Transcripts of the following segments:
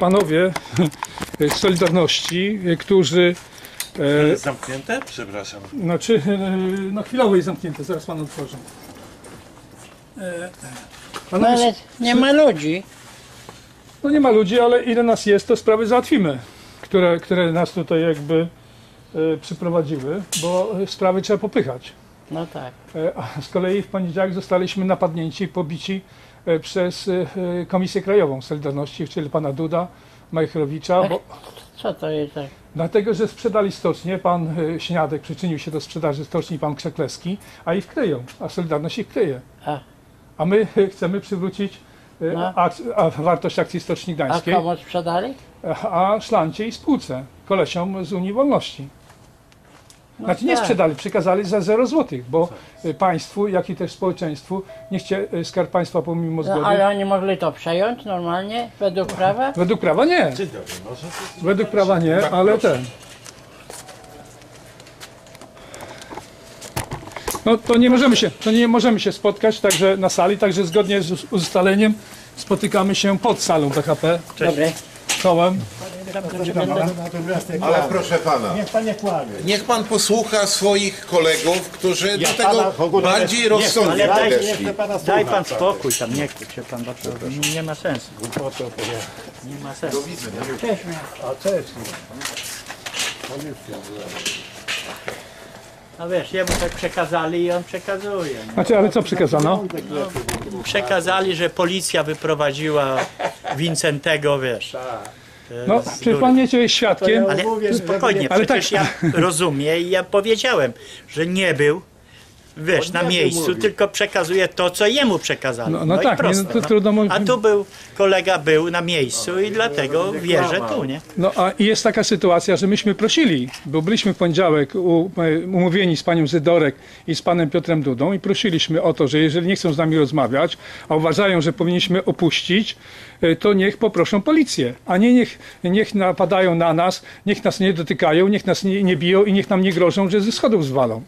panowie z Solidarności, którzy e, jest zamknięte? Przepraszam. Znaczy, e, no chwilowo jest zamknięte, zaraz pan otworzę. E, No Panowie, ale nie ma ludzi. no nie ma ludzi, ale ile nas jest, to sprawy załatwimy, które, które nas tutaj jakby e, przyprowadziły, bo sprawy trzeba popychać. No tak. E, A z kolei w poniedziałek zostaliśmy napadnięci i pobici przez e, e, Komisję Krajową Solidarności, czyli pana Duda, Majchrowicza, bo, Co to jest tak? dlatego, że sprzedali stocznię, pan e, Śniadek przyczynił się do sprzedaży stoczni, pan Krzekleski, a ich kryją, a Solidarność ich kryje. A, A my e, chcemy przywrócić e, No. ak- a wartość akcji Stoczni a Gdańskiej, komu sprzedali? a, a Szlancie i spółce, kolesiom z Unii Wolności. No Znaczy nie tak. sprzedali, przekazali za 0 zł, bo e, państwu, jak i też społeczeństwu, nie chcie e, Skarb Państwa pomimo No, zgody. ale oni mogli to przejąć normalnie, według prawa? Według prawa nie. Dzień dobry, może? Według prawa nie, ale ten. No to nie możemy się, to nie możemy się spotkać także na sali, także zgodnie z ustaleniem spotykamy się pod salą PKP, Dobry. kołem. Ale proszę pana, Niech pan nie kłamie. niech pan posłucha swoich kolegów, którzy Ja do tego pana w ogóle nie- bardziej nie- rozsądnie ale daj- podeszli. nie chcę pana Daj pan spokój tam, nie kłóć się pan, bo to nie ma sensu. Głupoty opowiada. Nie ma sensu. Cześć. A cześć. Policja była. No wiesz, jemu tak przekazali i on przekazuje. Nie? Znaczy, ale co przekazano? Przekazali, że policja wyprowadziła Wincentego, wiesz. No, przecież pan wiecie, jest świadkiem. Ale spokojnie, Ale przecież ja rozumiem i ja powiedziałem, że nie był, wiesz, na miejscu, mówi. tylko przekazuje to, co jemu przekazali. No, no i tak, nie, no to trudno mówić. A tu był, kolega był na miejscu i dlatego wierzę tu, nie? No a i jest taka sytuacja, że myśmy prosili, bo byliśmy w poniedziałek u, e, umówieni z panią Zydorek i z panem Piotrem Dudą i prosiliśmy o to, że jeżeli nie chcą z nami rozmawiać, a uważają, że powinniśmy opuścić, e, to niech poproszą policję, a nie niech, niech napadają na nas, niech nas nie dotykają, niech nas nie, nie biją i niech nam nie grożą, że ze schodów zwalą.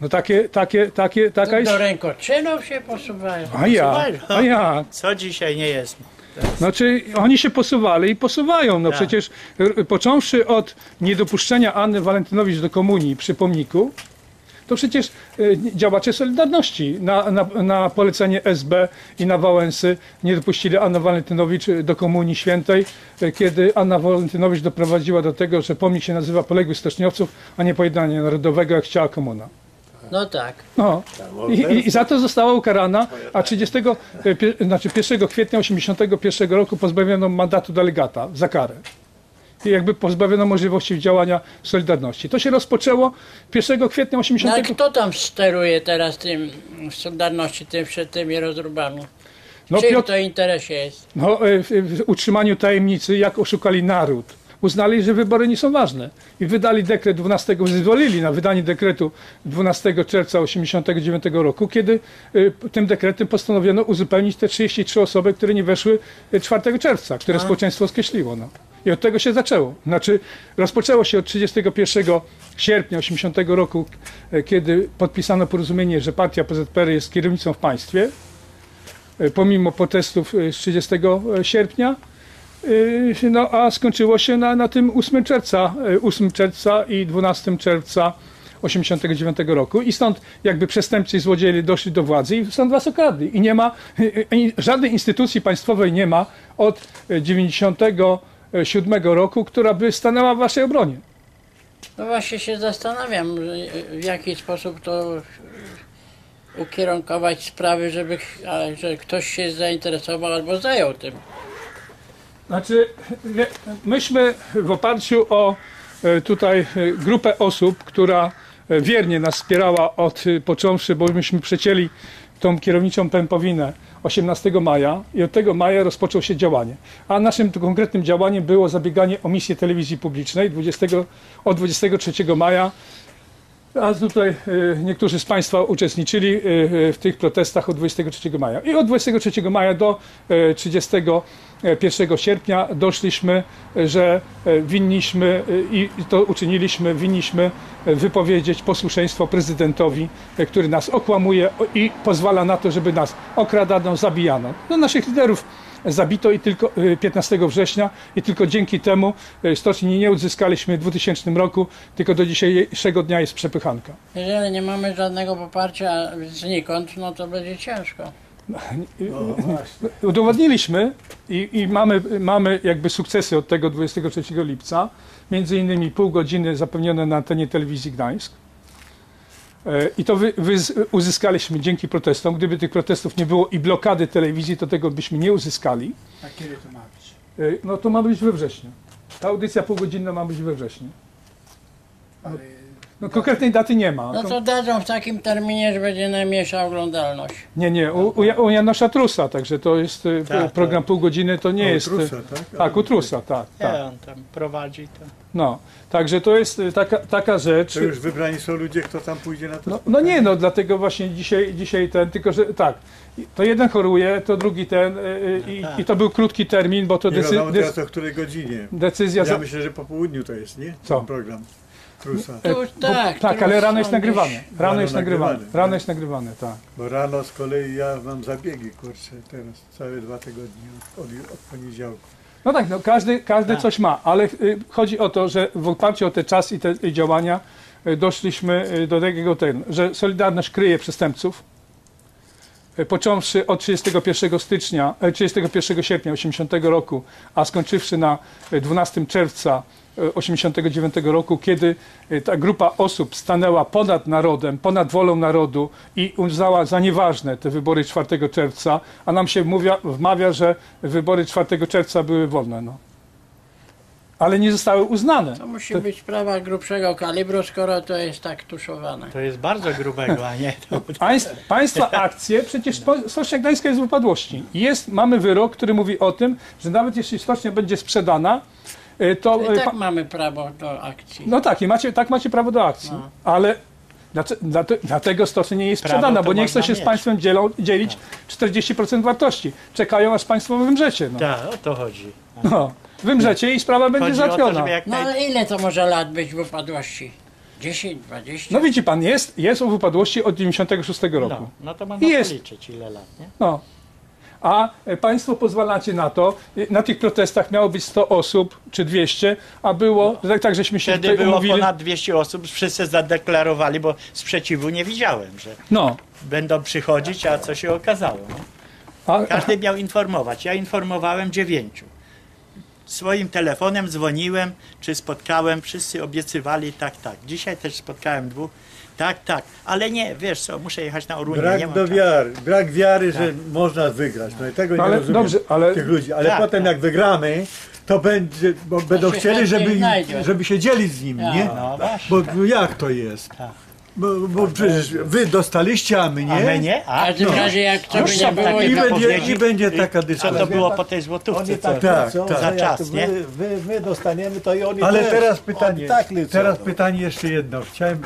No takie, takie, takie, taka jest... Do rękoczynów się posuwają. A ja, a ja. Co dzisiaj nie jest? Znaczy, oni się posuwali i posuwają. No Tak. przecież r- począwszy od niedopuszczenia Anny Walentynowicz do komunii przy pomniku, to przecież y, działacze Solidarności na, na, na polecenie SB i na Wałęsy nie dopuścili Anny Walentynowicz do komunii świętej, y, kiedy Anna Walentynowicz doprowadziła do tego, że pomnik się nazywa Poległych Stoczniowców, a nie Pojednania Narodowego, jak chciała komuna. No tak. No. I, i, I za to została ukarana, a 30, e, pie, znaczy 1 kwietnia 81 roku pozbawiono mandatu delegata za karę. I jakby pozbawiono możliwości działania Solidarności. To się rozpoczęło 1 kwietnia No, 80. ale kto tam steruje teraz tym w Solidarności, tym, przed tymi rozróbami? No, Czyim Piotr, to interesie jest? no, e, w, w utrzymaniu tajemnicy, jak oszukali naród. Uznali, że wybory nie są ważne. I wydali dekret 12, zezwolili na wydanie dekretu 12 czerwca 89 roku, kiedy y, tym dekretem postanowiono uzupełnić te 33 osoby, które nie weszły y, 4 czerwca, które społeczeństwo skreśliło. No. I od tego się zaczęło. Znaczy, rozpoczęło się od 31 sierpnia 80 roku, y, kiedy podpisano porozumienie, że partia PZPR jest kierownicą w państwie, y, pomimo protestów y, z 30 sierpnia. Yy, No a skończyło się na, na tym 8 czerwca, yy, 8 czerwca i 12 czerwca 89 roku i stąd jakby przestępcy i złodzieje doszli do władzy i stąd was okradli. I nie ma, yy, żadnej instytucji państwowej nie ma od yy, 97 roku, która by stanęła w waszej obronie. No właśnie się zastanawiam, w jaki sposób to ukierunkować sprawy, żeby że ktoś się zainteresował albo zajął tym. Znaczy, myśmy w oparciu o e, tutaj e, grupę osób, która e, wiernie nas wspierała od począwszy, bo myśmy przecięli tą kierowniczą pępowinę 18 maja i od tego maja rozpoczął się działanie. A naszym konkretnym działaniem było zabieganie o misję telewizji publicznej 20, od 23 maja a tutaj e, niektórzy z Państwa uczestniczyli e, e, w tych protestach od 23 maja. I od 23 maja do e, 31 sierpnia doszliśmy, że winniśmy i to uczyniliśmy, winniśmy wypowiedzieć posłuszeństwo prezydentowi, który nas okłamuje i pozwala na to, żeby nas okradano, zabijano. No, naszych liderów zabito i tylko y, 15 września i tylko dzięki temu y, stoczni nie uzyskaliśmy w 2000 roku, tylko do dzisiejszego dnia jest przepychanka. Jeżeli nie mamy żadnego poparcia znikąd, no to będzie ciężko. Udowodniliśmy i, i mamy, mamy jakby sukcesy od tego 23 lipca, między innymi pół godziny zapewnione na antenie telewizji Gdańsk. E, I to wy, wy, uzyskaliśmy dzięki protestom. Gdyby tych protestów nie było i blokady telewizji, to tego byśmy nie uzyskali. A kiedy to ma być? E, No to ma być we wrześniu. Ta audycja półgodzinna ma być we wrześniu. Ale No konkretnej daty nie ma. No to dadzą w takim terminie, że będzie najmniejsza oglądalność. Nie, nie, u, u, Ja- u Janosza Trusa, także to jest e, Tak, program pół godziny, to nie jest... e, Trusa, tak? Tak, u Trusa, tak, tak. Nie, on tam prowadzi to. No, także to jest y, taka, taka rzecz. To już wybrani są ludzie, kto tam pójdzie na to No, no nie, no dlatego właśnie dzisiaj, dzisiaj ten, tylko że tak, to jeden choruje, to drugi ten y, y, i, i to był krótki termin, bo to Nie decy, wiadomo teraz o której godzinie. decyzja... Ja za- myślę, że po południu to jest, nie? Co? Ten program. Trusa. e, już tak, tak, ale rano jest nagrywane. Rano Rano jest nagrywane. nagrywane, Rano tak. jest nagrywane, tak. Bo rano z kolei ja mam zabiegi, kurczę, teraz całe dwa tygodnie od, od poniedziałku. No tak, no każdy, każdy Tak. coś ma, ale y, chodzi o to, że w oparciu o te czas i te y, działania y, doszliśmy y, do takiego, ten, że Solidarność kryje przestępców. Y, Począwszy od 31 stycznia, e, 31 sierpnia 80 roku, a skończywszy na y, 12 czerwca y, 89 roku, kiedy y, ta grupa osób stanęła ponad narodem, ponad wolą narodu i uznała za nieważne te wybory 4 czerwca, a nam się mówia, wmawia, że wybory 4 czerwca były wolne. No. Ale nie zostały uznane. To musi być sprawa grubszego kalibru, skoro to jest tak tuszowane. To jest bardzo grubego, a nie to. Państw, państwa akcje, przecież po- Stocznia Gdańska jest w upadłości. Jest, mamy wyrok, który mówi o tym, że nawet jeśli stocznia będzie sprzedana, to... I y, tak pa- mamy prawo do akcji. No tak, i macie, tak macie prawo do akcji, No. ale dlatego stocznia nie jest Prawo sprzedana, to bo nie chce się z mieć. państwem dzielą, dzielić 40% wartości. Czekają aż państwo wymrzecie. No. Tak, o to chodzi. No. Wymrzecie i sprawa będzie Chodzi to, załatwiona. jak No ale ile to może lat być w upadłości? 10, 20? No widzi pan, jest, jest w upadłości od 96 roku. No, no to można Jest. policzyć ile lat, nie? No. A e, Państwo pozwalacie na to, e, na tych protestach miało być 100 osób czy 200, a było, tak, tak żeśmy się Wtedy było umówili. ponad 200 osób, wszyscy zadeklarowali, bo sprzeciwu nie widziałem, że No, będą przychodzić, a co się okazało. No? Każdy miał informować. Ja informowałem dziewięciu. Swoim telefonem dzwoniłem, czy spotkałem, wszyscy obiecywali tak, tak. Dzisiaj też spotkałem dwóch. Tak, tak, ale nie, wiesz co, muszę jechać na Orunię. nie Brak mam do czasu. wiary, brak wiary, że można wygrać. No i tego no nie ale rozumiem dobrze, ale tych ludzi. Ale Tak, potem tak. jak wygramy, to będzie, bo będą się chcieli, żeby, znajdzie. żeby się dzielić z nimi, nie? No właśnie. Bo jak to jest? Tak. Bo, bo przecież wy dostaliście, a my nie. A my nie? W A, każdym No. razie jak to Już by są nie było takie I będzie. I będzie taka co dyskusja. to było po tej złotówce? Oni Co? tak Tak, lecą, tak. Za że czas, nie? my, my, my dostaniemy, to i oni Ale też. teraz Oni pytanie, tak lecą. teraz no. pytanie jeszcze jedno. Chciałem,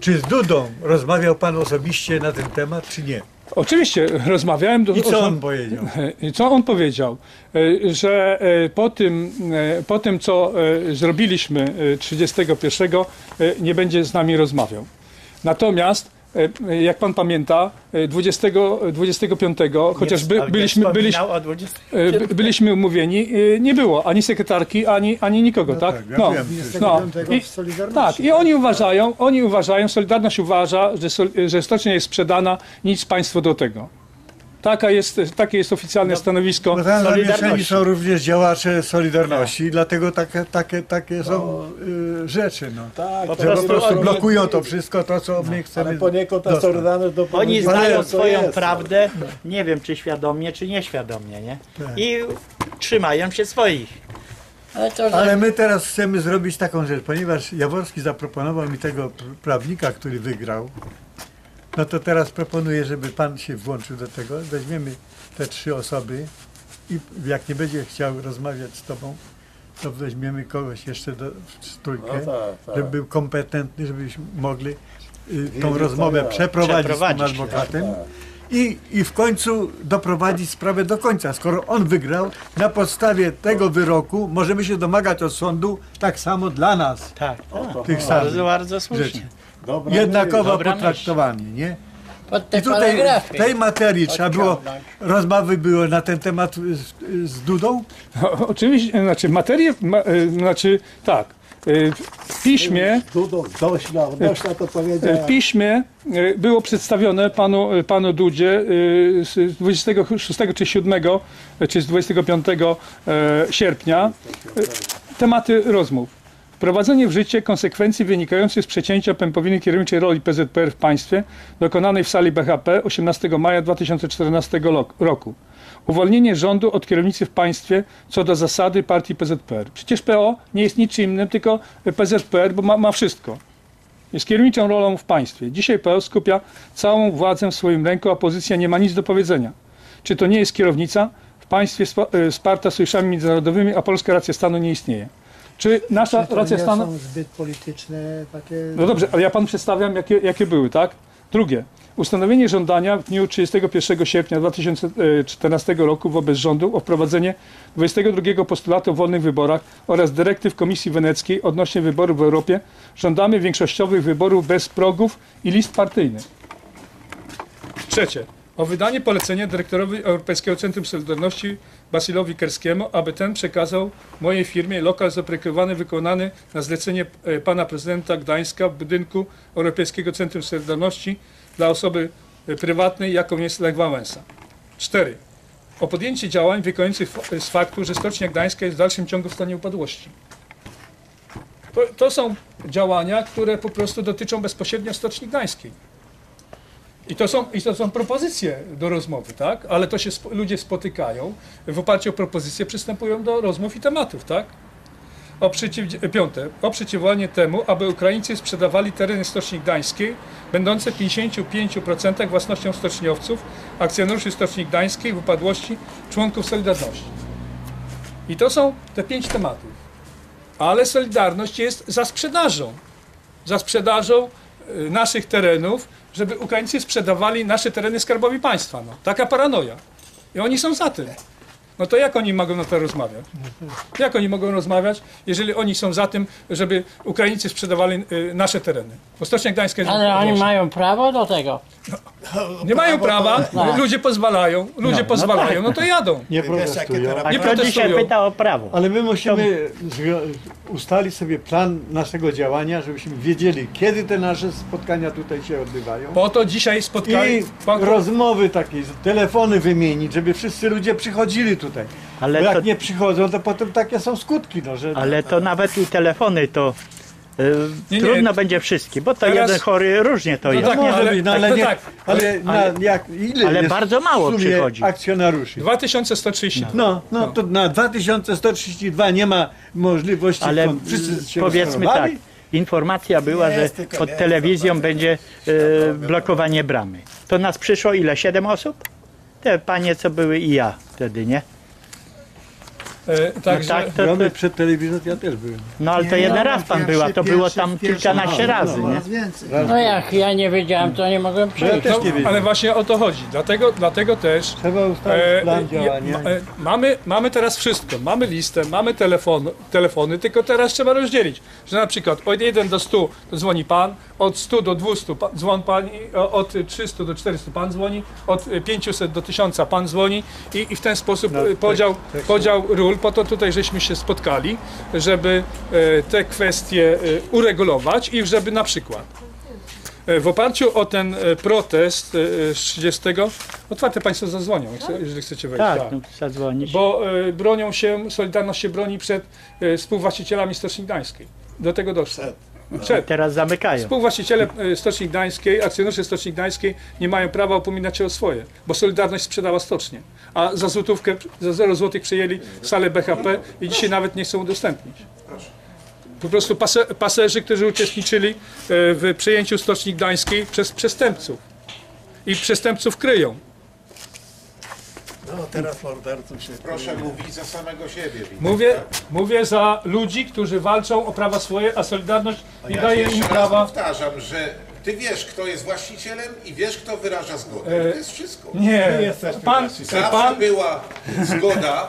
czy z Dudą rozmawiał pan osobiście na ten temat, czy nie? oczywiście rozmawiałem... Do, I co on powiedział? I Co on powiedział? E, Że e, po tym, e, po tym co e, zrobiliśmy e, 31, e, nie będzie z nami rozmawiał. Natomiast, e, jak pan pamięta, e, 20, 25, chociaż by, byliśmy, byliśmy, wspominał o 20. by- byliśmy umówieni, e, nie było ani sekretarki, ani, ani nikogo, tak? tak, ja wiem. 25 I- w Solidarności. Tak, i oni uważają, oni uważają, Solidarność uważa, że, że stocznia jest sprzedana, nic państwo do tego. Taka jest, takie jest oficjalne stanowisko. Bo tam zamieszani Solidarności. są również działacze Solidarności, i dlatego takie, takie, takie są y, rzeczy. No. Tak, Po Że po prostu prostu oni- blokują to wszystko, to co my chcemy Ale poniekąd ta dostać. Solidarność do Oni znają swoją jest. prawdę, nie wiem czy świadomie, czy nieświadomie, nie? Tak. I trzymają się swoich. Ale to Ale my teraz chcemy zrobić taką rzecz, ponieważ Jaworski zaproponował mi tego pr- prawnika, który wygrał, no to teraz proponuję, żeby pan się włączył do tego. Weźmiemy te trzy osoby i jak nie będzie chciał rozmawiać z tobą, to weźmiemy kogoś jeszcze do, w trójkę, No tak, tak. żeby był kompetentny, żebyśmy mogli y, tą rozmowę co ja. przeprowadzić, Przeprowadzić, z tym adwokatem. tak. I, I w końcu doprowadzić sprawę do końca. Skoro on wygrał, na podstawie tego wyroku możemy się domagać od sądu tak samo dla nas, Tak, tych samych bardzo, bardzo rzeczy. Dobra Jednakowo Dobra myśl. potraktowani, nie? Pod te I tutaj paragrafy. w tej materii trzeba było, Odciągnąć. rozmowy były na ten temat z, z Dudą? No, oczywiście, znaczy materię, ma, e, znaczy tak, e, w piśmie, Dudą, dość na, dość na to e, powiedziałem. w piśmie e, było przedstawione panu, e, panu Dudzie e, z 26 czy 7 e, czy z 25 e, sierpnia e, tematy rozmów. Wprowadzenie w życie konsekwencji wynikających z przecięcia pępowiny kierowniczej roli PZPR w państwie dokonanej w sali BHP 18 maja 2014 lok- roku. Uwolnienie rządu od kierownicy w państwie co do zasady partii PZPR. Przecież PO nie jest niczym innym, tylko PZPR, bo ma, ma wszystko. Jest kierowniczą rolą w państwie. Dzisiaj PO skupia całą władzę w swoim ręku, a opozycja nie ma nic do powiedzenia. Czy to nie jest kierownica? W państwie spa- e, wsparta sojuszami międzynarodowymi, a polska racja stanu nie istnieje. Czy nasza to racja nie stanu... są zbyt polityczne takie... No dobrze, ale ja panu przedstawiam, jakie, jakie były, tak? Drugie. Ustanowienie żądania w dniu 31 sierpnia 2014 roku wobec rządu o wprowadzenie 22 postulatu o wolnych wyborach oraz dyrektyw Komisji Weneckiej odnośnie wyborów w Europie. Żądamy większościowych wyborów bez progów i list partyjnych. Trzecie. O wydanie polecenia dyrektorowi Europejskiego Centrum Solidarności Basilowi Kerskiemu, aby ten przekazał mojej firmie lokal zaprojektowany, wykonany na zlecenie e, pana prezydenta Gdańska w budynku Europejskiego Centrum Solidarności dla osoby e, prywatnej, jaką jest Lech Wałęsa. 4. O podjęcie działań wynikających f- z faktu, że Stocznia Gdańska jest w dalszym ciągu w stanie upadłości. To, to są działania, które po prostu dotyczą bezpośrednio Stoczni Gdańskiej. I to, są, I to są propozycje do rozmowy, tak? Ale to się sp- ludzie spotykają, w oparciu o propozycje przystępują do rozmów i tematów, tak? O piąte, o przeciwdziałanie temu, aby Ukraińcy sprzedawali tereny Stoczni Gdańskiej, będące w 55% własnością stoczniowców, akcjonariuszy Stoczni Gdańskiej w upadłości, członków Solidarności. I to są te pięć tematów. Ale Solidarność jest za sprzedażą. Za sprzedażą y, naszych terenów, żeby Ukraińcy sprzedawali nasze tereny skarbowi państwa. No, taka paranoja. I oni są za tym. No to jak oni mogą na to rozmawiać? Jak oni mogą rozmawiać, jeżeli oni są za tym, żeby Ukraińcy sprzedawali y, nasze tereny? Bo Stocznia Gdańska jest... Ale oni mają prawo do tego. Nie mają prawa, Tak. ludzie pozwalają, ludzie no pozwalają, no to jadą. Nie Wiesz, jakie protestują. A Nie kto dzisiaj protestują. pyta o prawo? Ale my musimy zgo- ustalić sobie plan naszego działania, żebyśmy wiedzieli, kiedy te nasze spotkania tutaj się odbywają. Po to dzisiaj spotkali... I po- rozmowy takie, telefony wymienić, żeby wszyscy ludzie przychodzili tutaj. Ale Bo jak to- nie przychodzą, to potem takie są skutki, no, że Ale to nawet i telefony to y, Nie, nie. trudno będzie wszystkim, bo to Teraz- jeden chory różnie to No jest. tak, ale- być, no, tak, ale, to nie, tak. ale, na, jak, ile ale bardzo mało w sumie przychodzi. akcjonariuszy? 2130. No, no, to na 2132 nie ma możliwości, Ale kon- wszyscy się powiedzmy tak, informacja była, Nie że pod nie, telewizją będzie e, blokowanie bramy. To nas przyszło ile? Siedem osób? Te panie, co były i ja wtedy, nie? E, także... tak, to, to, Gramy przed telewizją, ja też byłem. no ale to Nie, jeden no, raz pan pierwszy- była, to pierwszy- było tam pierwszy- kilkanaście no, razy, no, nie? więcej. No jak ja nie wiedziałem, to nie mogłem też No, nie wiedziałem. ale właśnie o to chodzi. Dlatego, dlatego też Trzeba ustalić e, plan działania. ma- e, mamy, mamy teraz wszystko. Mamy listę, mamy telefon, telefony, tylko teraz trzeba rozdzielić. Że na przykład od 1 do 100 to dzwoni pan, od 100 do 200 pa, dzwon pan, i o- od 300 do 400 pan dzwoni, od 500 do 1000 pan dzwoni i, i w ten sposób No, e, tak, podział, tak. podział ról. Po to tutaj żeśmy się spotkali, żeby e, te kwestie e, uregulować i żeby na przykład E, W oparciu o ten protest z 30, otwarte Państwo zadzwonią, jeżeli chcecie wejść. Tak, tak. no, zadzwonić. Bo bronią się, Solidarność się broni przed współwłaścicielami Stoczni Gdańskiej. Do tego doszło. Przed. Teraz zamykają. Współwłaściciele e, Stoczni Gdańskiej, akcjonariusze Stoczni Gdańskiej nie mają prawa upominać się o swoje, bo Solidarność sprzedała stocznię, a za złotówkę, za 0 złotych przejęli salę BHP i dzisiaj nawet nie chcą udostępnić. Po prostu pase, paserzy, którzy uczestniczyli e, w przejęciu Stoczni Gdańskiej przez przestępców i przestępców kryją. No teraz morderców się... Proszę mówić za samego siebie. Mówię, mówię za ludzi, którzy walczą o prawa swoje, a Solidarność nie Ja daje jeszcze im raz prawa. powtarzam, że ty wiesz, kto jest właścicielem i wiesz, kto wyraża zgodę. E, to jest wszystko. Nie, pan, Zawsze pan, była zgoda.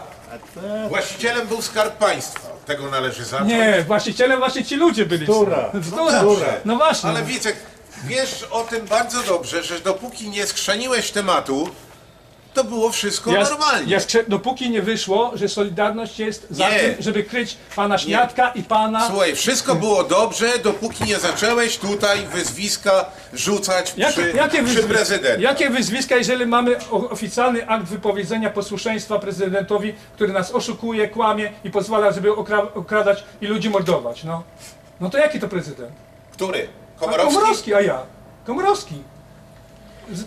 Właścicielem był Skarb Państwa. Tego należy zacząć. nie, właścicielem właśnie ci ludzie byli. Która? Która? No właśnie. Ale Wicek, wiesz o tym bardzo dobrze, że dopóki nie skrzeniłeś tematu, to było wszystko Ja, normalnie. ja skrze- dopóki nie wyszło, że Solidarność jest za Nie. tym, żeby kryć pana Śniadka i pana... Słuchaj, wszystko było dobrze, dopóki nie zacząłeś tutaj wyzwiska rzucać przy, jakie, przy prezydencie. jakie wyzwiska, jeżeli mamy oficjalny akt wypowiedzenia posłuszeństwa prezydentowi, który nas oszukuje, kłamie i pozwala, żeby okra- okradać i ludzi mordować, no. No to jaki to prezydent? Który? A Komorowski? Komorowski, a ja. Komorowski.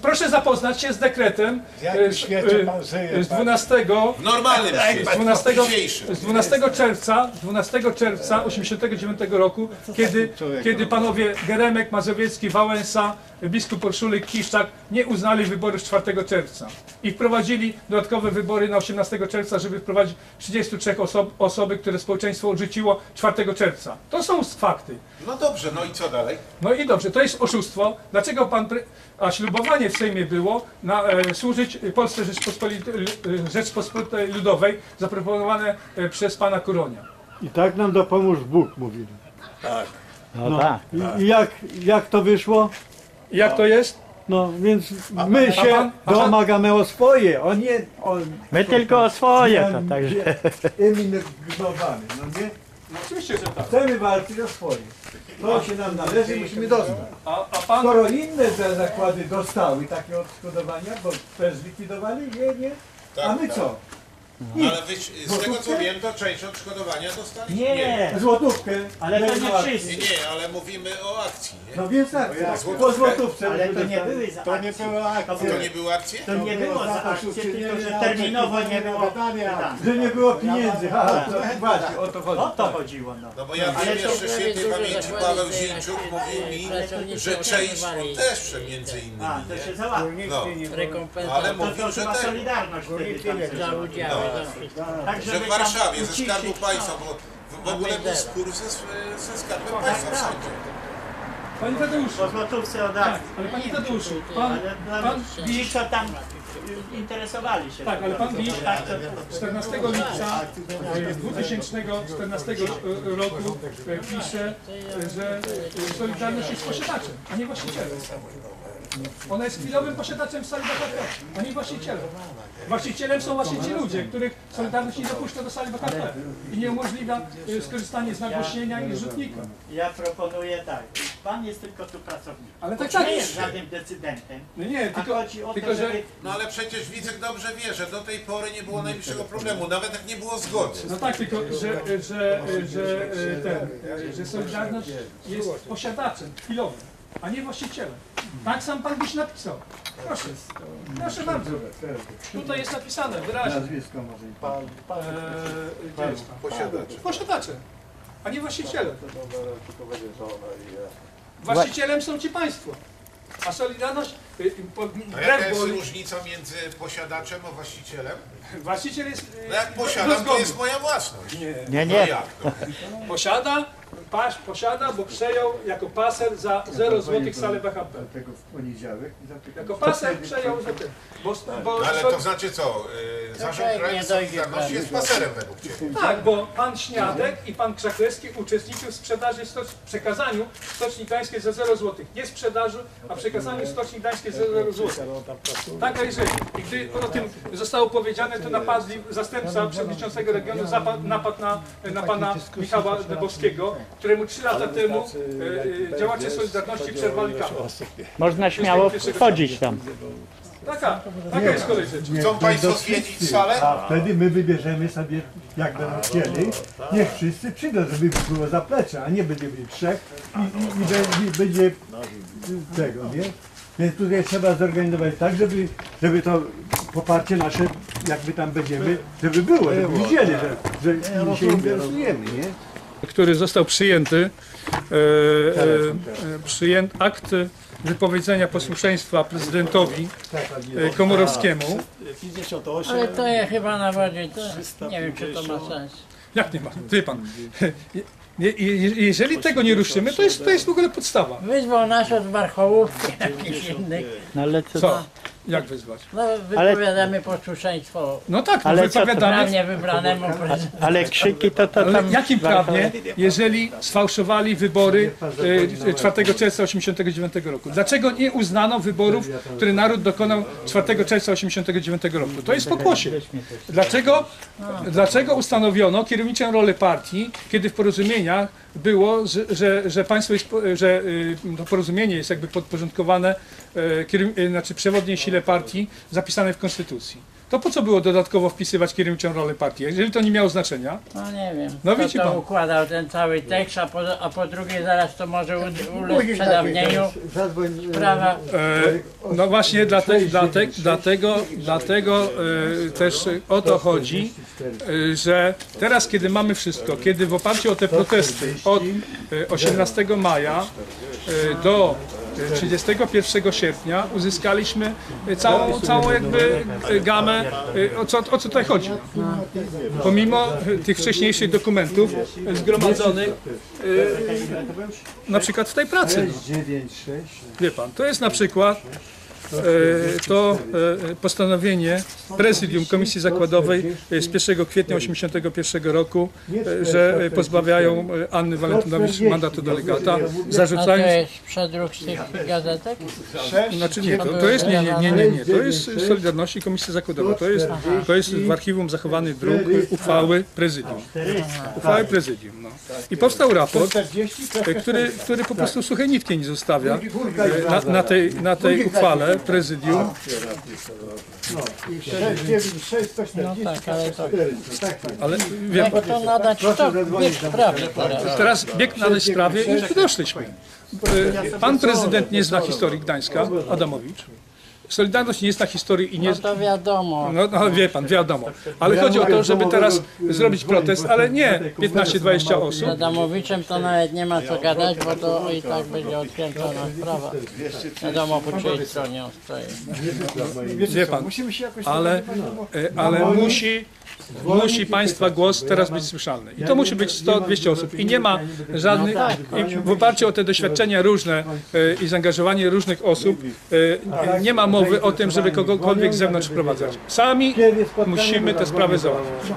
Proszę zapoznać się z dekretem jakim e, świecie e, pan żyje, z 12 W normalnym świecie, z 12, w dzisiejszym. z 12 czerwca, 12 czerwca 89 roku, kiedy, kiedy panowie Geremek, Mazowiecki, Wałęsa, biskup Orszulik, Kiszczak nie uznali wyborów z 4 czerwca i wprowadzili dodatkowe wybory na 18 czerwca, żeby wprowadzić 33 osob, osoby, które społeczeństwo odrzuciło 4 czerwca. To są fakty. No dobrze, no i co dalej? No i dobrze, to jest oszustwo. Dlaczego pan. Pre... A ślubowanie w Sejmie było na, e, służyć Polsce Rzeczpospolitej, e, Rzeczpospolitej Ludowej, zaproponowane e, przez pana Kuronia. I tak nam dopomóż Bóg, mówili. No, tak. I, i jak, jak to wyszło? Jak to jest? No więc my się domagamy o swoje, o nie o... My tylko o swoje to, także. Emigrowany, no nie? Oczywiście, że tak. Chcemy walczyć o swoje. To się nam należy, musimy dostać. A, a pan. Skoro inne te zakłady dostały takie odszkodowania, bo też zlikwidowali, nie, nie. A my co? Ale wy, z tego co wiem, to część odszkodowania dostaliście. Nie, Złotówkę. ale to nie. Nie, wszyscy. nie, ale mówimy o akcji, nie? No więc tak, Złotówkę? po złotówce. Ale to nie były za To nie akcje. była akcja. To nie były akcje? To nie było za akcję, tylko że terminowo nie było Badania. wydane. Że nie było pieniędzy. Ha, to, właśnie, o to chodzi. O to chodziło, no. No bo ja Ale wiem jeszcze świętej duże pamięci Paweł Zięciuk mówił mi, że część, on też między innymi, A, to nie? się załatwi. No, ale mówił, że chyba tak, Solidarność wtedy tam za zrobiła. Tak, że w Warszawie ze Skarbu no. Państwa, bo w- ogóle był spór ze, ze Skarbem Państwa w sądzie. Panie Tadeuszu. Po złotówce od Tak, ale panie Tadeuszu, pan, Ale pan no, tam y, interesowali się. Tak, ale pan Wisz Tak, to, 14 lipca e, 2014 roku e, pisze, e, że e, Solidarność jest posiadaczem, a nie właścicielem. Ona jest chwilowym posiadaczem sali BHP, a nie właścicielem. Właścicielem są właśnie ci ludzie, których Solidarność nie dopuszcza do sali BHP i nie umożliwia e, skorzystanie z nagłośnienia i rzutnika. ja proponuję tak. Pan jest tylko tu pracownikiem. Ale tak, nie tak. jest żadnym decydentem. No nie, A tylko, chodzi o tylko to, że No ale przecież Wicek dobrze wie, że do tej pory nie było najmniejszego problemu, nawet jak nie było zgody. No tak, tylko że, że, że, e, ten, że Solidarność jest posiadaczem chwilowym, a nie właścicielem. Tak sam pan byś napisał. Proszę, proszę bardzo. Tutaj jest napisane wyraźnie. Nazwisko może i Pan, pan, Eee, gdzie jest pan? Posiadacze. Posiadaczem, a nie i ja. Właścicielem są ci państwo. A Solidarność, y, y, po- A jaka wbrew jest różnica między posiadaczem a właścicielem? właściciel jest... y, No jak posiadam, to jest moja własność. Nie. Nie, No nie. jak to? Posiada, posiada, bo przejął jako paser za 0 zł salę BHP. tego w poniedziałek. Jako paser przejął za tym. Bo, bo, No ale to znaczy co? Yy, Zarząd Solidarności jest paserem według Ciebie. Tak, bo pan Śniadek i pan Krzaklewski uczestniczył w sprzedaży, stocz, przekazaniu Stoczni Gdańskiej za 0 zł. Nie sprzedaży, a przekazaniu Stoczni Gdańskiej za 0 zł. Taka jest rzecz. I gdy o tym zostało powiedziane, to napadli zastępca przewodniczącego regionu zapadł, napadł na, na pana Michała Dębowskiego, któremu 3 lata temu e, e, działacze Solidarności przerwali kamerę. Można śmiało wchodzić tam. Taka, taka jest kolej rzeczy. Nie, Chcą to Państwo do zwiedzić wszyscy. salę? A wtedy my wybierzemy sobie, jak będą chcieli, niech wszyscy przyjdą, żeby było zaplecze, a nie będzie być trzech i, i, i będzie, będzie tego, nie? Więc tutaj trzeba zorganizować tak, żeby, żeby to poparcie nasze, jakby tam będziemy, żeby było, żeby widzieli, że, że my się interesujemy, nie? Który został przyjęty, e, e, przyjęt akt wypowiedzenia posłuszeństwa prezydentowi e, Komorowskiemu. 58. Ale to jest chyba na bardziej, to nie wiem czy to ma sens. Jak nie ma? Wie pan. Je, je, jeżeli tego nie ruszymy, to jest, to jest w ogóle podstawa. Wyzwał nas od Warchołówki jakichś innych. No ale co? Co? Jak wezwać? No, wypowiadamy posłuszeństwo No tak, no Ale co, wypowiadamy. prawnie wybranemu prezydentowi. Ale krzyki to, to Ale tam... jakim prawnie, jeżeli sfałszowali wybory e, 4 czerwca 89 roku? Dlaczego nie uznano wyborów, które naród dokonał 4 czerwca 89 roku? To jest pokłosie. Dlaczego, dlaczego ustanowiono kierowniczą rolę partii, kiedy w porozumieniach było, że, że, że państwo jest, po- że y, to porozumienie jest jakby podporządkowane e, kierow- e, znaczy przewodniej sile partii zapisanej w konstytucji. To po co było dodatkowo wpisywać kierowniczą rolę partii, jeżeli to nie miało znaczenia? No nie wiem, No kto widzi to pan. układał ten cały tekst, a po, a po drugie zaraz to może u- ulec przedawnieniu Zadzwoń, e, prawa. E, No właśnie dlate, dlate, dlatego, dlatego e, też e, o to chodzi, e, że teraz kiedy mamy wszystko, kiedy w oparciu o te protesty od e, 18 maja e, do e, 31 sierpnia uzyskaliśmy e, całą, całą jakby e, gamę, e, o co, o co tutaj chodzi. Pomimo tych wcześniejszych dokumentów zgromadzonych na przykład w tej pracy. No. 9, 6. Wie pan, to jest na przykład to e, postanowienie Prezydium Komisji Zakładowej e, z 1 kwietnia 1981 roku, e, że e, pozbawiają e, Anny Walentynowicz mandatu delegata, A to zarzucając... jest przedruk z tych gazetek? Znaczy nie, to, to jest nie, nie, nie, nie, nie, to jest Solidarności Komisji Zakładowej, to jest, to jest w archiwum zachowany druk e, uchwały Prezydium. Uchwały Prezydium, no. I powstał raport, e, który, który po prostu suchej nitki nie zostawia e, na, na, tej, na tej uchwale Prezydium. 6, 9, 6, 140, No tak, ale to... 400. Tak, tak. Ale wie pan, Jak to nadać to bieg sprawy teraz. teraz bieg na sprawie i tu doszliśmy. E, Pan prezydent nie zna historii Gdańska, Adamowicz. Solidarność nie zna historii i nie... No to wiadomo. No, no wie pan, wiadomo. Ale chodzi o to, żeby teraz zrobić protest, ale nie 15-20 osób. Z Adamowiczem to nawet nie ma co gadać, bo to i tak będzie odkręcona sprawa. Wiadomo po czyjej stronie on stoi. Wie pan, Musimy się jakoś ale, e, ale musi, musi państwa głos teraz być słyszalny. I to musi być 100-200 osób. I nie ma żadnych, i w oparciu o te doświadczenia różne e, i zaangażowanie różnych osób, e, nie ma mowy o tym, żeby kogokolwiek z zewnątrz wprowadzać. Sami musimy te sprawy załatwić.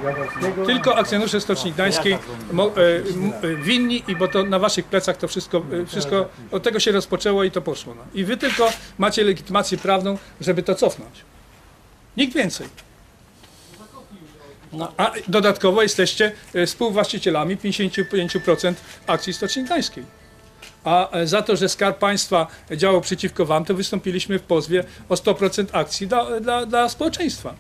Tylko akcjonariusze Stoczni Gdańskiej mo, e, winni i bo to na waszych plecach to wszystko, wszystko od tego się rozpoczęło i to poszło. No. I wy tylko macie legitymację prawną, żeby to cofnąć. Nikt więcej. No. A dodatkowo jesteście e, współwłaścicielami 55% akcji Stoczni Gdańskiej. A e, za to, że Skarb Państwa działał przeciwko Wam, to wystąpiliśmy w pozwie o 100% akcji dla, dla, dla społeczeństwa.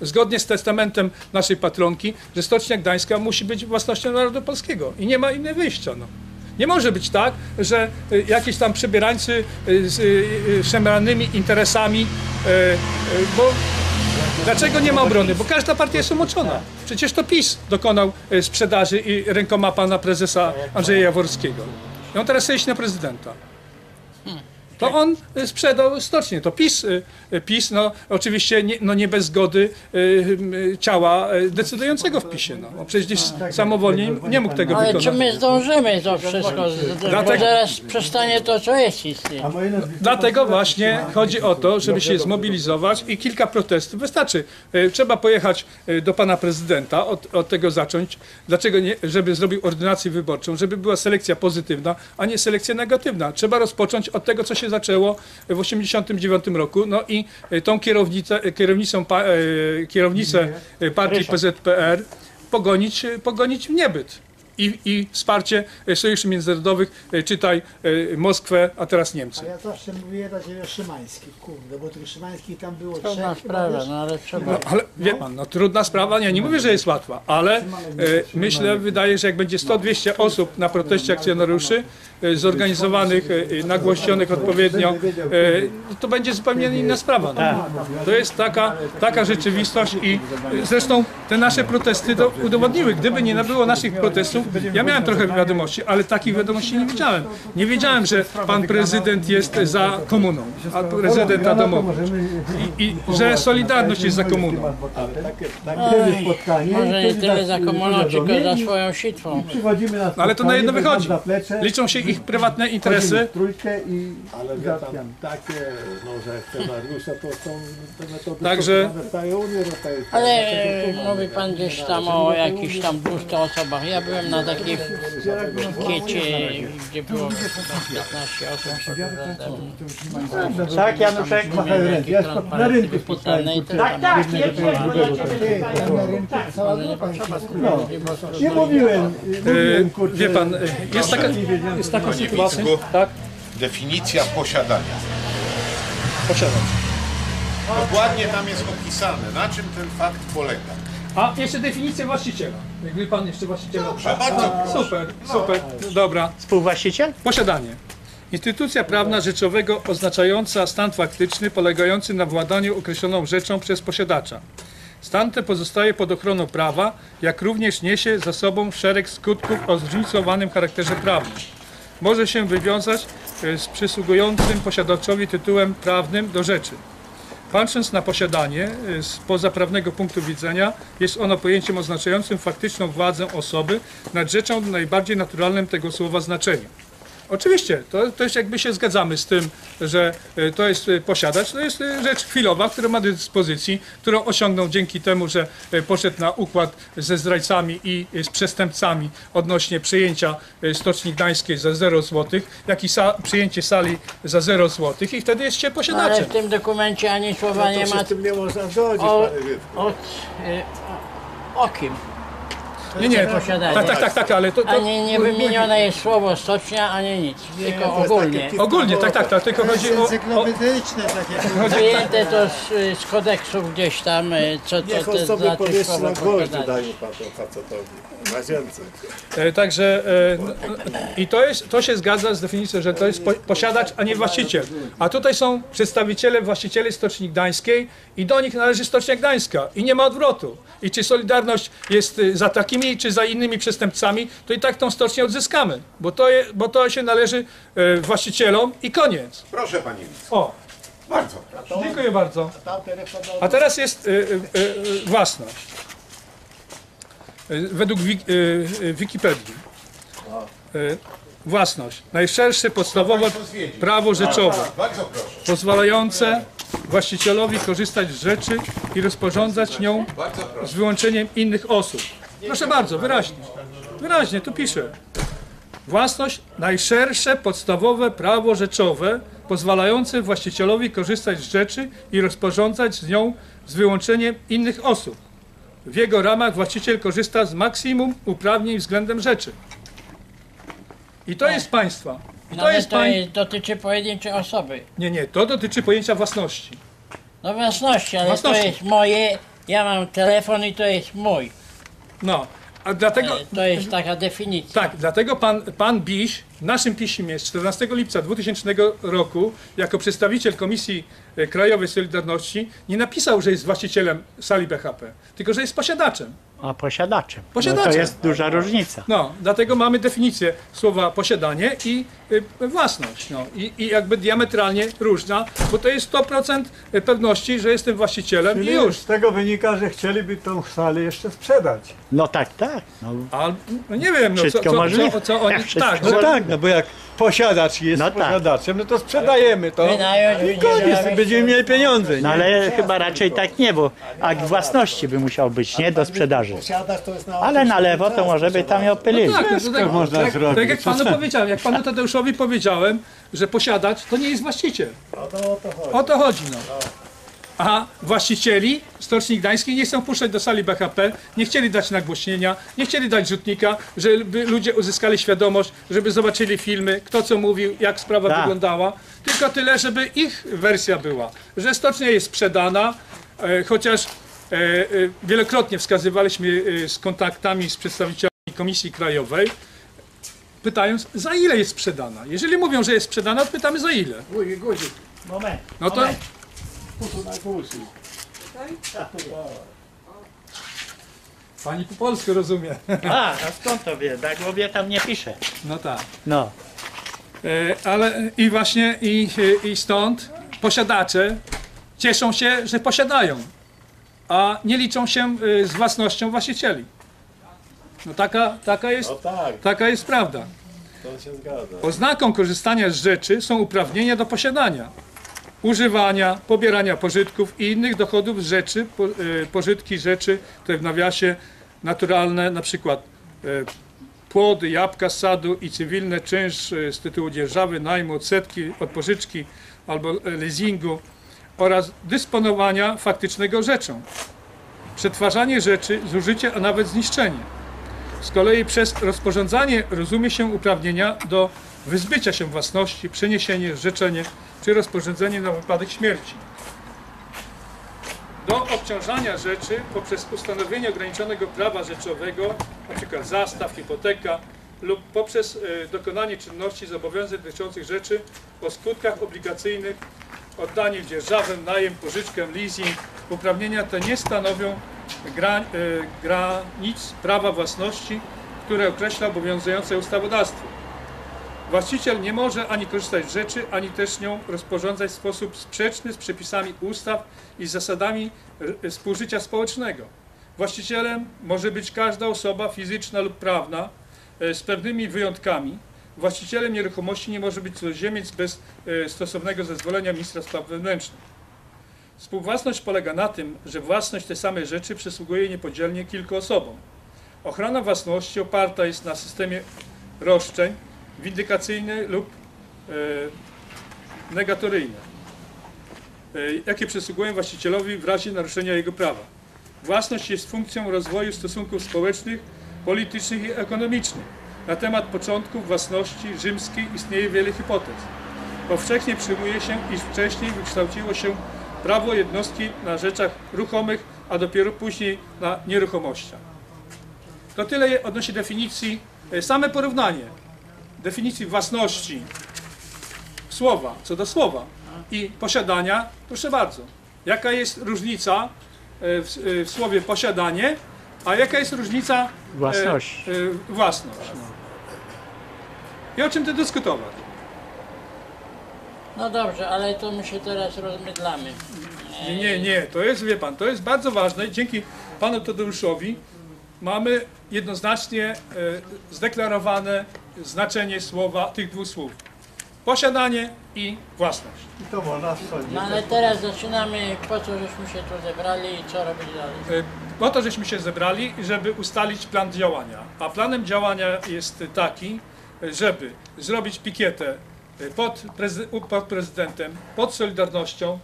Zgodnie z testamentem naszej patronki, że Stocznia Gdańska musi być własnością narodu polskiego i nie ma innego wyjścia. No. Nie może być tak, że e, jakieś tam przebierańcy e, z e, e, szemranymi interesami, e, e, bo Dlaczego nie ma obrony? Bo każda partia jest umoczona. Przecież to PiS dokonał e, sprzedaży i rękoma pana prezesa Andrzeja Jaworskiego. I on teraz chce na prezydenta. To on e, sprzedał stocznie. To PiS, e, PiS no oczywiście nie, no nie bez zgody ciała decydującego w PiSie. No. Bo przecież samowolnie nie mógł tego Ale czy wykonać. my zdążymy to wszystko, Dlatego- zaraz przestanie to, co jest nazwisko Dlatego właśnie chodzi o to, żeby się zmobilizować i kilka protestów wystarczy. Trzeba pojechać do pana prezydenta, od, od tego zacząć. Dlaczego nie, żeby zrobił ordynację wyborczą, żeby była selekcja pozytywna, a nie selekcja negatywna. Trzeba rozpocząć od tego, co się zaczęło w 89 roku. No i e, tą kierownicę, e, kierownicą, e, kierownicę partii PZPR pogonić, pogonić w niebyt. I, I wsparcie e, sojuszy międzynarodowych, e, czytaj e, Moskwę, a teraz Niemcy. A ja zawsze mówię dla Ciebie Szymańskich, kurde, bo tych Szymańskich tam było Trudna trzech. sprawa, no ale trzeba. No, ale wie pan, no trudna sprawa, nie, nie mówię, że jest łatwa, ale myślę, wydaje, że jak będzie 100-200 osób na proteście akcjonariuszy, zorganizowanych, nagłośnionych odpowiednio, to będzie zupełnie inna sprawa. No. To jest taka, taka rzeczywistość i zresztą te nasze protesty to udowodniły. Gdyby nie było naszych protestów, Ja miałem trochę wiadomości, ale takich wiadomości nie wiedziałem. Nie wiedziałem, że pan prezydent jest za komuną, a prezydent Adamowy. I, I że Solidarność jest za komuną. Takie spotkanie. Może nie tyle za komuną, tylko za swoją sitwą. No, ale to na jedno wychodzi. Liczą się ich prywatne interesy. w trójkę i Ale wie pan, takie, no, że scenariusze to są te metody, Także-. Ale mówi pan gdzieś tam o jakichś tam 200 osobach. Ja byłem na takiej kiecie, gdzie było 15 osób. Tak, Januszek? Ja na rynku spotkałem tak, tak, nie. Na rynku cała grupa No. Nie mówiłem, E, mówiłem kurczę. Wie pan, e, jest taka, jest taka sytuacja. Tak, Definicja posiadania. posiadam. Dokładnie tam jest opisane, na czym ten fakt polega. A jeszcze definicja właściciela. Jakby pan jeszcze właściciela. Dobrze, bardzo proszę. Super, super, dobra. Współwłaściciel? Posiadanie. Instytucja prawna rzeczowego oznaczająca stan faktyczny polegający na władaniu określoną rzeczą przez posiadacza. Stan ten pozostaje pod ochroną prawa, jak również niesie za sobą szereg skutków o zróżnicowanym charakterze prawnym. Może się wywiązać e, z przysługującym posiadaczowi tytułem prawnym do rzeczy. Patrząc na posiadanie y, z pozaprawnego punktu widzenia, jest ono pojęciem oznaczającym faktyczną władzę osoby nad rzeczą w najbardziej naturalnym tego słowa znaczeniu. Oczywiście, to, to jest jakby się zgadzamy z tym, że y, to jest y, posiadacz, to jest y, rzecz chwilowa, którą ma do dyspozycji, którą osiągnął dzięki temu, że poszedł na układ ze zdrajcami i z przestępcami odnośnie przejęcia Stoczni Gdańskiej za 0 zł, jak i sa, przyjęcie sali za 0 zł i wtedy jest się Ale posiadaczem. w tym dokumencie ani słowa nie To się ma z tym nie można zgodzić, o, y, o, o kim. Nie, nie, posiadanie. tak, tak, tak, tak, ale to, to Ani nie wymienione jest słowo stocznia, ani nic, tylko ogólnie. ogólnie, tak, tak, tak, tylko chodzi o, o encyklopedyczne takie. Wyjęte to z, z kodeksów gdzieś tam, y, co to, Niech to on sobie znaczy słowo na gwoździu, posiadanie. daje pan to facetowi. Na ziemce. E, Także e, n- i to, jest, to się zgadza z definicją, że to jest po, posiadacz, a nie właściciel. A tutaj są przedstawiciele, właściciele Stoczni Gdańskiej i do nich należy Stocznia Gdańska i nie ma odwrotu. I czy Solidarność jest y, za czy za innymi przestępcami, to i tak tą stocznię odzyskamy, bo to, je, bo to się należy e, właścicielom i koniec. Proszę panie Wic, O, bardzo proszę. dziękuję bardzo. A teraz jest y, y, y, własność. Y, Według y, y, Wikipedii. Y, własność. Najszersze podstawowe prawo rzeczowe, Bardzo proszę. pozwalające właścicielowi korzystać z rzeczy i rozporządzać nią z wyłączeniem innych osób. Proszę bardzo, wyraźnie. Wyraźnie, tu piszę. Własność najszersze podstawowe prawo rzeczowe pozwalające właścicielowi korzystać z rzeczy i rozporządzać z nią z wyłączeniem innych osób. W jego ramach właściciel korzysta z maksimum uprawnień względem rzeczy. I to jest państwa. I No to ale jest to pań... dotyczy pojedynczej osoby. Nie, nie, to dotyczy pojęcia własności. No własności, ale Własności. to jest moje, ja mam telefon i to jest mój. No, a dlatego... E, To jest taka definicja. Tak, dlatego pan, pan Biś w naszym piśmie z 14 lipca 2000 roku jako przedstawiciel Komisji e, Krajowej Solidarności nie napisał, że jest właścicielem sali BHP, tylko że jest posiadaczem. A posiadaczem. No Posiadaczem. to jest duża różnica. No, dlatego mamy definicję słowa posiadanie i własność. No, i, I jakby diametralnie różna, bo to jest 100% pewności, że jestem właścicielem i Czyli już. z tego wynika, że chcieliby tą salę jeszcze sprzedać. No tak, tak. No, A, no nie wiem, no, co, co, co, co oni... Tak, No tak, no bo jak posiadacz jest No tak. posiadaczem, no to sprzedajemy to i koniec, będziemy mieli pieniądze. no Nie? ale chyba raczej tak nie, bo akt własności by musiał być, nie do sprzedaży. Ale na lewo to może by tam ją opylili. tak, no, tak, można tak, zrobić. tak jak panu powiedziałem, jak panu Tadeuszowi powiedziałem, że posiadacz to nie jest właściciel. No to o to chodzi. O to chodzi, no. A właścicieli Stoczni Gdańskiej nie chcą puszczać do sali BHP, nie chcieli dać nagłośnienia, nie chcieli dać rzutnika, żeby ludzie uzyskali świadomość, żeby zobaczyli filmy, kto co mówił, jak sprawa Tak. wyglądała. Tylko tyle, żeby ich wersja była, że stocznia jest sprzedana, e, chociaż e, e, wielokrotnie wskazywaliśmy e, z kontaktami z przedstawicielami Komisji Krajowej, pytając, za ile jest sprzedana. Jeżeli mówią, że jest sprzedana, to pytamy za ile. Guzik, guzik. Moment. No to. Pani po polsku rozumie. A, a skąd to wie? Na głowie tam nie pisze. No tak. No. E, ale i właśnie i, i stąd posiadacze cieszą się, że posiadają, a nie liczą się e, z własnością właścicieli. No taka, taka, jest, No tak, taka jest prawda. to się zgadza. Oznaką korzystania z rzeczy są uprawnienia do posiadania, używania, pobierania pożytków i innych dochodów z rzeczy, po, e, pożytki rzeczy, które w nawiasie naturalne, na przykład e, płody, jabłka z sadu i cywilny czynsz e, z tytułu dzierżawy, najmu, odsetki od pożyczki albo leasingu oraz dysponowania faktycznego rzeczą. Przetwarzanie rzeczy, zużycie, a nawet zniszczenie. Z kolei przez rozporządzanie rozumie się uprawnienia do wyzbycia się własności, przeniesienie, zrzeczenie czy rozporządzenie na wypadek śmierci. Do obciążania rzeczy poprzez ustanowienie ograniczonego prawa rzeczowego, np. zastaw, hipoteka lub poprzez e, dokonanie czynności zobowiązań dotyczących rzeczy o skutkach obligacyjnych, oddanie w dzierżawę, najem, pożyczkę, leasing. Uprawnienia te nie stanowią e, granic prawa własności, które określa obowiązujące ustawodawstwo. Właściciel nie może ani korzystać z rzeczy, ani też nią rozporządzać w sposób sprzeczny z przepisami ustaw i zasadami r- współżycia społecznego. Właścicielem może być każda osoba fizyczna lub prawna e, z pewnymi wyjątkami. Właścicielem nieruchomości nie może być cudzoziemiec bez e, stosownego zezwolenia ministra spraw wewnętrznych. Współwłasność polega na tym, że własność tej samej rzeczy przysługuje niepodzielnie kilku osobom. Ochrona własności oparta jest na systemie roszczeń windykacyjny lub e, e, jakie przysługują właścicielowi w razie naruszenia jego prawa. Własność jest funkcją rozwoju stosunków społecznych, politycznych i ekonomicznych. Na temat początków własności rzymskiej istnieje wiele hipotez. Powszechnie przyjmuje się, iż wcześniej wykształciło się prawo jednostki na rzeczach ruchomych, a dopiero później na nieruchomościach. To tyle odnośnie definicji. E, Same porównanie definicji własności słowa, co do słowa i posiadania, proszę bardzo. Jaka jest różnica e, w, e, w słowie posiadanie, a jaka jest różnica e, Własności. e, własność. I o czym ty dyskutować? No dobrze, ale to my się teraz rozmydlamy. Nie, nie, nie, to jest, wie pan, to jest bardzo ważne. Dzięki panu Tadeuszowi mamy jednoznacznie e, zdeklarowane znaczenie słowa, tych dwóch słów. Posiadanie i własność. I to można. No ale teraz zaczynamy, po co żeśmy się tu zebrali i co robić dalej. E, Po to, żeśmy się zebrali, żeby ustalić plan działania. A planem działania jest taki, żeby zrobić pikietę e, pod, prezy- pod prezydentem, pod Solidarnością,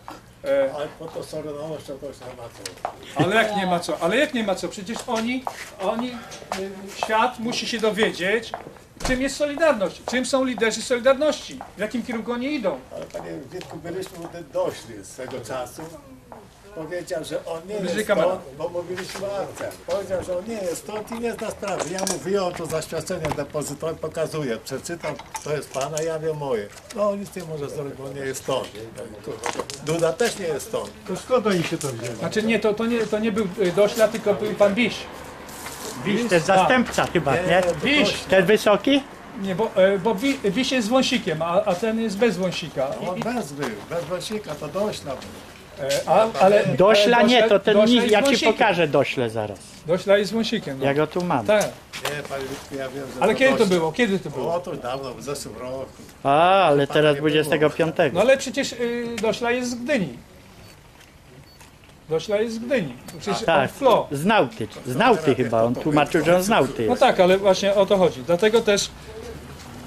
e, Ale po to solidarnością to już nie ma co. Ale jak nie ma co? Ale jak nie ma co? Przecież oni, oni, y, świat musi się dowiedzieć, czym jest Solidarność, czym są liderzy Solidarności, w jakim kierunku oni idą. Ale panie Witku, byliśmy doszli z tego czasu. Powiedział, że on nie Bliżej jest kamera. stąd, bo mówiliśmy o akcjach. Powiedział, że on nie jest stąd i nie zna sprawy. Ja mu wyjąłem to zaświadczenie depozytowe, pokazuję. Przeczytam, to jest pana, ja wiem moje. No on nic nie może zrobić, bo on nie jest stąd. Duda też nie jest stąd. To skąd oni się to wzięli? Znaczy nie, to, to, nie, to nie był y, Dośla, tylko był pan Biś. Wiś, to jest zastępca chyba, nie? Biś, Ten wysoki? nie, bo, e, bo Biś jest z wąsikiem, a, a ten jest bez wąsika. On I, i, bez był, bez Wąsika, to dośla był. e, a, ale, Dośla e, nie, to ten Dośla jest ja ci pokażę dośle zaraz. Dośla jest z wąsikiem. No. Ja go tu mam. Tak, Nie, panie Witku, ja wiem, że ale kiedy to dośla. było? Kiedy to było? O, to już dawno, w zeszłym roku. A, ale teraz nie było. 25. No ale przecież y, Dośla jest z Gdyni. Dośla jest z Gdyni. Przecież Tak, on Flo. znał ty, znał ty chyba, on tłumaczył, że on znał ty. No tak, ale właśnie o to chodzi. Dlatego też e, e,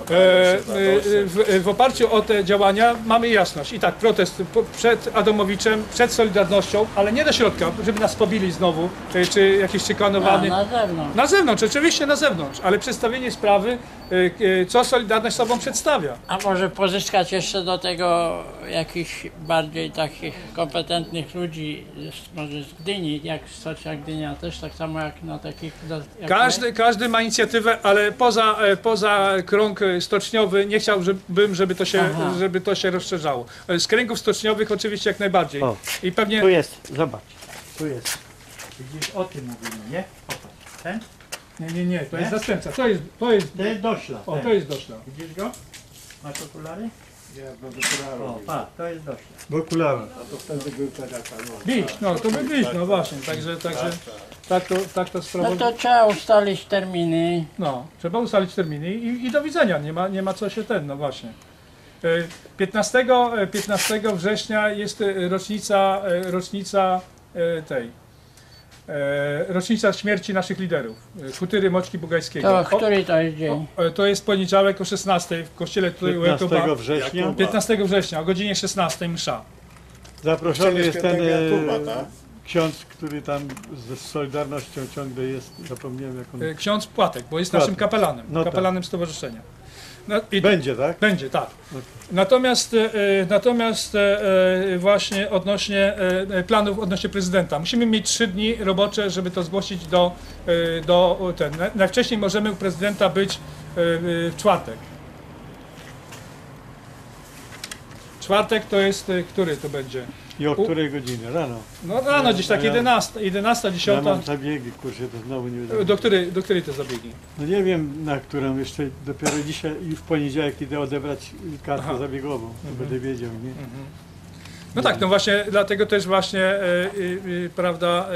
w, w oparciu o te działania mamy jasność. I tak, protest przed Adamowiczem, przed Solidarnością, ale nie do środka, żeby nas pobili znowu, czy, czy jakiś A, szykanowany. na zewnątrz. Na zewnątrz, oczywiście na zewnątrz, ale przedstawienie sprawy, e, e, co Solidarność sobą przedstawia. A może pozyskać jeszcze do tego jakichś bardziej takich kompetentnych ludzi, może z Gdyni, jak Stocia Gdynia też, tak samo jak na takich... Jak Każdy, każdy ma inicjatywę, ale poza, e, poza krąg e, stoczniowy nie chciałbym, żeby to się, Aha. żeby to się rozszerzało. E, Z kręgów stoczniowych oczywiście jak najbardziej. O. I pewnie Tu jest, zobacz. Tu jest. Widzisz, o tym mówimy, nie? Popatrz. ten? Nie, nie, nie, to jest Nie? zastępca. To jest, to jest, To jest doszla. o, ten. to jest doszla. Widzisz go? Masz okulary? Ja okularów. O, pa, to jest doszla. W okularach. To wtedy był no. Bić, no to by bić, no właśnie. Także, także tak to, tak to sprawa. No to trzeba ustalić terminy. No, trzeba ustalić terminy i, i do widzenia, nie ma, nie ma co się ten, no właśnie. E, 15, e, 15 września jest e, rocznica, e, rocznica e, tej, rocznica śmierci naszych liderów, e, Futyry Moczki Bugajskiego. To który to jest dzień? O, e, to jest poniedziałek o 16 w kościele tutaj u 15 Jakuba. września 15 września o godzinie 16 msza. zaproszony jest ten e, Jakuba, tak? ksiądz, który tam ze Solidarnością ciągle jest, zapomniałem jak on... E, Ksiądz Płatek, bo jest Płatek. naszym kapelanem, No tak. kapelanem stowarzyszenia. No, i Będzie, tak? Będzie, tak. Natomiast, e, natomiast e, e, właśnie odnośnie e, e, planów odnośnie prezydenta. Musimy mieć trzy dni robocze, żeby to zgłosić do, e, do ten. na- Najwcześniej możemy u prezydenta być e, w czwartek. Czwartek to jest, e, który to będzie? I o U- której godzinie? Rano. No rano gdzieś tak Ja- 11, 11 Ja 10. mam zabiegi, kurczę, to znowu nie wiem. Do której, do której te zabiegi? No nie wiem na którą, jeszcze dopiero dzisiaj i w poniedziałek idę odebrać kartę Aha. zabiegową, to będę wiedział, nie? No tak, no właśnie dlatego też właśnie, e, e, e, prawda,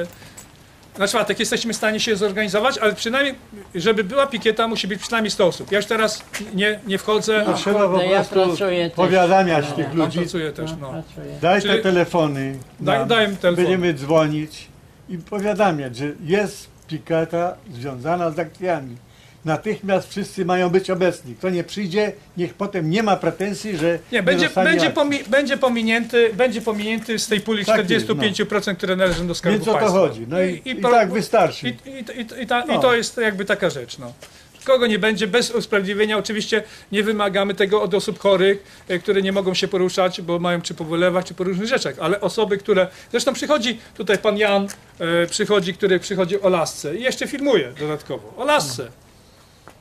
na czwartek jesteśmy w stanie się zorganizować, ale przynajmniej, żeby była pikieta, musi być przynajmniej 100 osób. Ja już teraz nie, nie wchodzę, To trzeba po ja prostu pracuję też. powiadamiać tych Pan ludzi, pracuje też, no. Pracuję. daj te telefony, Daj, daj im telefon. będziemy dzwonić i powiadamiać, że jest piketa związana z akcjami. Natychmiast wszyscy mają być obecni. Kto nie przyjdzie, niech potem nie ma pretensji, że Nie, będzie, dostanie będzie, akcji. pomi, będzie, pominięty, będzie pominięty z tej puli Tak jest, 45%, które należą do Skarbu Więc o to Państwa. chodzi. No i, i, po- tak wystarczy. I, i, i, i, ta, No. I to jest jakby taka rzecz. No. Kogo nie będzie, bez usprawiedliwienia. Oczywiście nie wymagamy tego od osób chorych, e, które nie mogą się poruszać, bo mają czy po wylewach, czy po różnych rzeczach, ale osoby, które. Zresztą przychodzi tutaj pan Jan, e, przychodzi, który przychodzi o lasce i jeszcze filmuje dodatkowo. O lasce.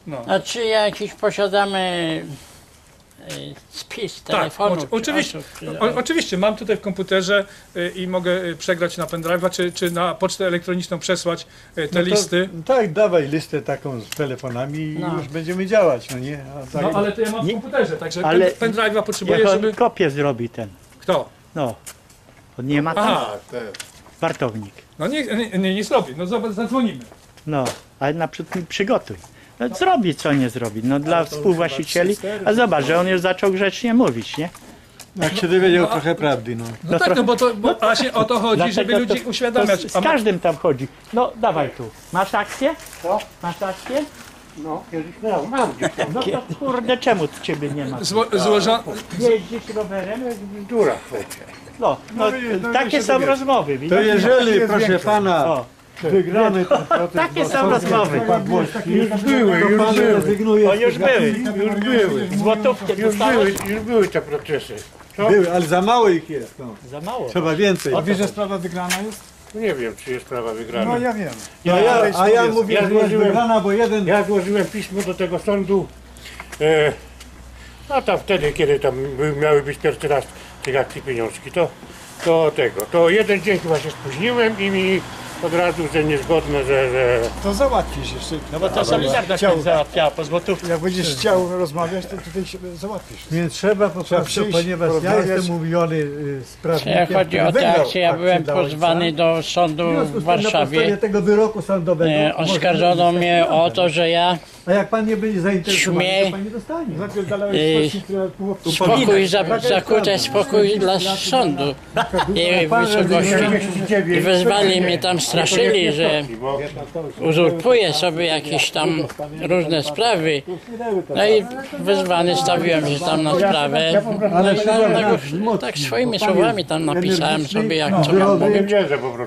No. A czy jakiś posiadamy e, spis Tak, telefonów? oczy- oczywiście. O, oczywiście, mam tutaj w komputerze y, i mogę y, przegrać na pendrive'a, czy, czy na pocztę elektroniczną przesłać y, te No to- listy. Tak, dawaj listę taką z telefonami i No. już będziemy działać, no nie? A tak, No ale to ja mam w Nie- komputerze, także ale- pen, pendrive'a potrzebuję, on żeby... kopię zrobi ten. Kto? No. On nie ma tam Aha, Tak, wartownik. no nie, nie, nie, nie zrobi, no zobacz, zadzwonimy. No, ale na przykład mi przygotuj. No, zrobi, co nie zrobi. No dla współwłaścicieli. A zobacz, że on już zaczął grzecznie mówić, nie? jak się dowiedział trochę prawdy, no. No, tak, no bo to bo właśnie o to chodzi, żeby Dlatego ludzi to- uświadamiać. To z, z ma- każdym tam chodzi. No, dawaj tu. Masz akcję? Co? Masz akcję? No, kiedyś miał, mam gdzieś tam. No to kurde, czemu ciebie nie ma? Zło, złożo... Jeździsz rowerem? W dziurach będzie. No, no, no, takie no, są no, rozmowy. To jeżeli, proszę pana, O, wygramy ten protest, takie są rozmowy. upadłości, Już były, już były. rezygnuje O, już były. Już były. Złotówkę Już były, już były te procesy. Co? Były, ale za mało ich jest. No. Za mało. Trzeba więcej. A wiesz, że sprawa wygrana jest? Nie wiem, czy jest sprawa wygrana. No ja wiem. No ja, a ja Ja mówię, że jest złożyłem- wygrana, bo jeden Ja złożyłem pismo do tego sądu. E, no tam wtedy, kiedy tam miały być pierwszy raz tych akcji pieniążki, to, to tego. To jeden dzień chyba się spóźniłem i mi od razu, że niezgodne, że, że To załatwisz jeszcze. No bo to Solidarność Chciał- załatwiała po złotówkę. Jak będziesz chciał rozmawiać, to tutaj się załatwisz. Więc trzeba po Trzeba prostu, przyjść, ponieważ ja jestem umówiony y, z prawnikiem, chodzi o wygrał akcje, ja byłem pozwany do sądu W związku w z tym na Warszawie. tego wyroku sądowego E, Oskarżono mnie o to, że ja A jak pan nie będzie zainteresowany, Śmie- to pan nie dostanie. Yy, było spokój, za, spokój dla sądu Pan wysokości. I wezwali mnie tam, straszyli, że uzurpuję sobie jakieś tam różne sprawy. No i wezwany stawiłem się tam na sprawę. No i dlatego tak swoimi słowami tam napisałem sobie jak co mam mówić.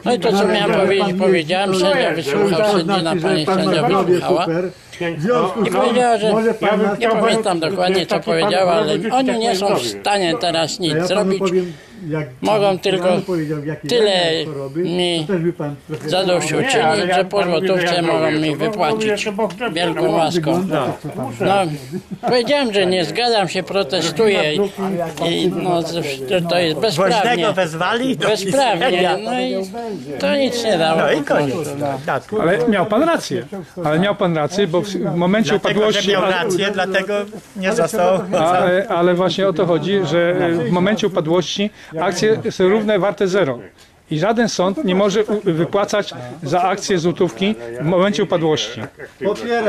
No i to co miałem powiedzieć powiedziałem, sędzia wysłuchał, sędzina pani sędzia wysłuchała. Powiedziała, że może pan Ja nas- nie pamiętam dokładnie co powiedziała, ale oni nie są w stanie teraz to nic ja panu zrobić. powiem jak Mogą pan tylko panu powiedział, jakie tyle choroby, mi to też by pan trochę... zadośćuczynić, Nie, ale ja że po złotówce ja mogą mi to mówię, wypłacić Bóg wielką no, łaską. Wygląda to, co pan No, powiedziałem, że nie zgadzam się, protestuję i, i no, to, to jest bezprawnie. Woźnego wezwali do Bezprawnie, no i to nic nie dało. No i koniec. Tak. Ale miał pan rację. Ale miał pan rację, bo w, w momencie Dlatego, że upadłości. miał rację, dlatego nie został. Ale, ale właśnie o to chodzi, że w momencie upadłości akcje są równe warte zero. I żaden sąd nie może wypłacać za akcje złotówki w momencie upadłości.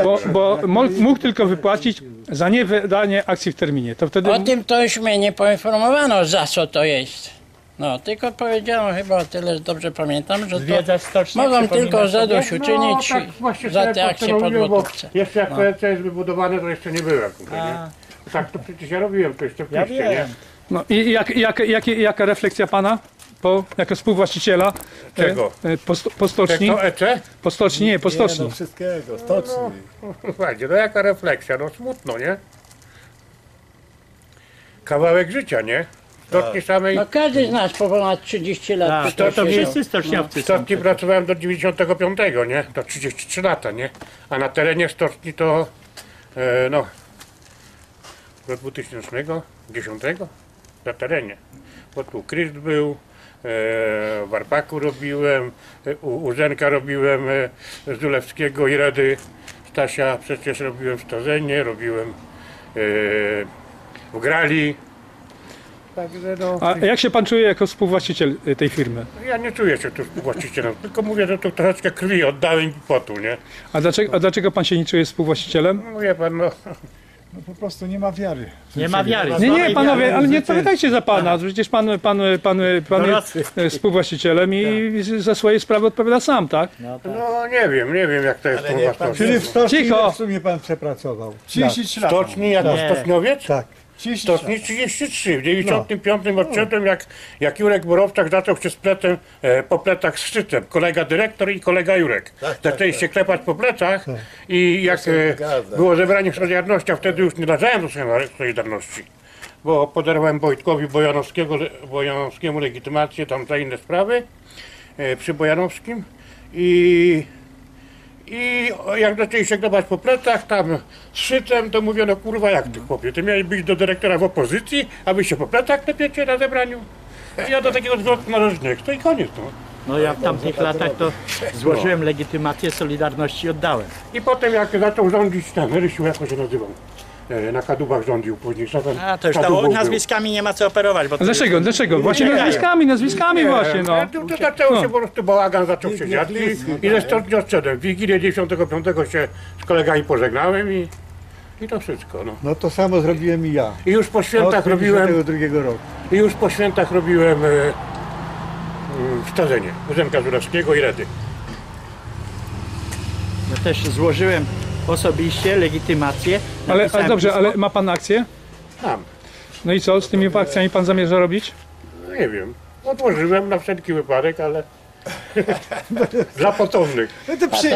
Bo, bo mógł tylko wypłacić za niewydanie akcji w terminie. To wtedy O tym to już mnie nie poinformowano, za co to jest. No, tylko powiedziano chyba tyle, że dobrze pamiętam, że to Wiedza stocznia mogą przypomina tylko sobie? zadośćuczynić no, tak właśnie za sobie te akcje po postanowiłem, bo złotówce. Jeszcze jak PLC jest wybudowane, to jeszcze nie byłem tutaj, nie? Tak, to przecież ja robiłem to jeszcze w Ja Piście, nie? wiem. No i jak, jak, jak, jaka refleksja pana po, jako współwłaściciela e, Czego? e, po, sto- po stoczni? To EC? Po stoczni, nie, po Nie, stoczni. no wszystkiego, stoczni. Słuchajcie, no jaka refleksja, no smutno, nie? Kawałek życia, nie? W stoczni samej, No każdy z nas po ponad 30 lat Tak, tutaj to, to siedział. wszyscy stoczniowcy w są. stoczni pracowałem do 95, nie? To 33 lata, nie? A na terenie stoczni to, e, no, do 2010 na terenie. Bo tu Kryst był, e, w Arpaku robiłem, e, u, u Zenka robiłem e, z Zulewskiego i Rady Stasia, przecież robiłem w Stozenie, robiłem e, w Grali. Także no, A jak się pan czuje jako współwłaściciel e, tej firmy? ja nie czuję się tu właścicielem, tylko mówię, że tu troszeczkę krwi oddałem i potu, nie? A dlaczego, a dlaczego pan się nie czuje współwłaścicielem? No wie pan, no, No po prostu nie ma wiary. Nie ma wiary. Nie, nie, panowie, ale nie odpowiadajcie za pana. Przecież pan, pan, pan, pan jest e, współwłaścicielem i za swoje sprawy odpowiada sam, tak? no nie wiem, nie wiem jak to jest niech was to- Czyli w stoczni Cicho. ile w sumie pan przepracował? 33 lat. Stoczni jako Nie. stoczniowiec? Tak. 33 Stoczni 33. W 95 odszedłem, jak, jak Jurek Borowczak zaczął się z pletem, e, po plecach z szczytem. Kolega dyrektor i kolega Jurek. Zaczęli się klepać po plecach i jak e, było zebranie Solidarności, a wtedy już nie należałem do Solidarności. Bo podarowałem Wojtkowi Bojanowskiego, Bojanowskiemu legitymację tam za inne sprawy e, przy Bojanowskim i i jak zaczęli się klepać po plecach, tam z szycem, to mówiono, kurwa, jak ty chłopie, ty miałeś być do dyrektora w opozycji, a wy się po plecach klepiecie na zebraniu. I ja do takiego zwrotu należy nie chcę i koniec, no. No ja w tamtych latach to złożyłem legitymację Solidarności i oddałem. I potem jak zaczął rządzić ten Rysiu, jak on się nazywał, e, na Kadubach rządził później. A to już Kadubów to był. nazwiskami nie ma co operować. Bo to dlaczego? Dlaczego? Właśnie nazwiskami, nazwiskami właśnie, no. E, To, to zaczęło się po prostu bałagan, zaczął się dziać i, i ze stoczni odszedłem. W Wigilię 95 się z kolegami pożegnałem i, i to wszystko, no. No to samo zrobiłem i ja. I już po świętach robiłem 52 roku. I już po świętach robiłem e, e, u Zenka Żurawskiego i Redy. Ja też złożyłem osobiście legitymację. Ale, ale dobrze, pismo. ale ma pan akcję? Tam, No i co, z tymi akcjami pan zamierza robić? no nie wiem, odłożyłem na wszelki wypadek, ale dla potomnych. No to. Przyjdź.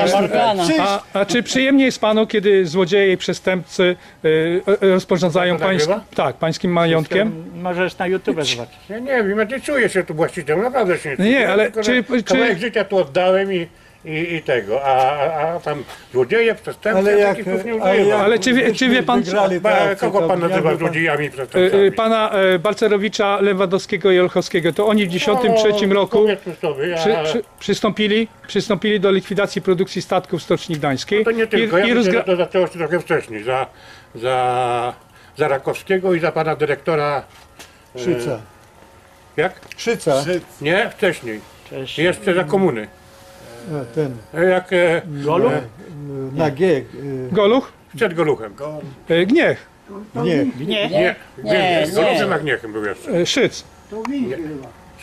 A, a czy przyjemnie jest panu, kiedy złodzieje i przestępcy y, rozporządzają pańs tak, pańskim majątkiem? Możesz na YouTube zobaczyć. Ja nie wiem, ja nie czuję się tu właścicielem, naprawdę się nie czuję. Nie, ale Tylko, czy- czy- życia tu oddałem i, i, i tego, a, a, a tam złodzieje, przestępcy, Ale ja jak, takich słów nie ale jak Ale czy wie- czy wie pan- wygrali Ba- Kogo to pan nazywa jakby pan- złodziejami i Y, przestępcami? pana y, Balcerowicza, Lewandowskiego i Olchowskiego, to oni w 1993 No, roku powiedzmy sobie, ja, przy, przy, przystąpili, przystąpili do likwidacji produkcji statków w Stoczni Gdańskiej To nie tylko, ja myślę, rozgra- że to zaczęło się trochę wcześniej, za, za, za Rakowskiego i za pana dyrektora, Szyca. jak? Szyca. Nie, wcześniej, Cześć. jeszcze za komuny. E, Ten. Jak e, Golu? e, Na G. e, Goluch, przed Goluchem. y, Gniech, Nie. Nie. Nie, Nie, nie, nie. Goluchem Agniechem był jeszcze. Szyc.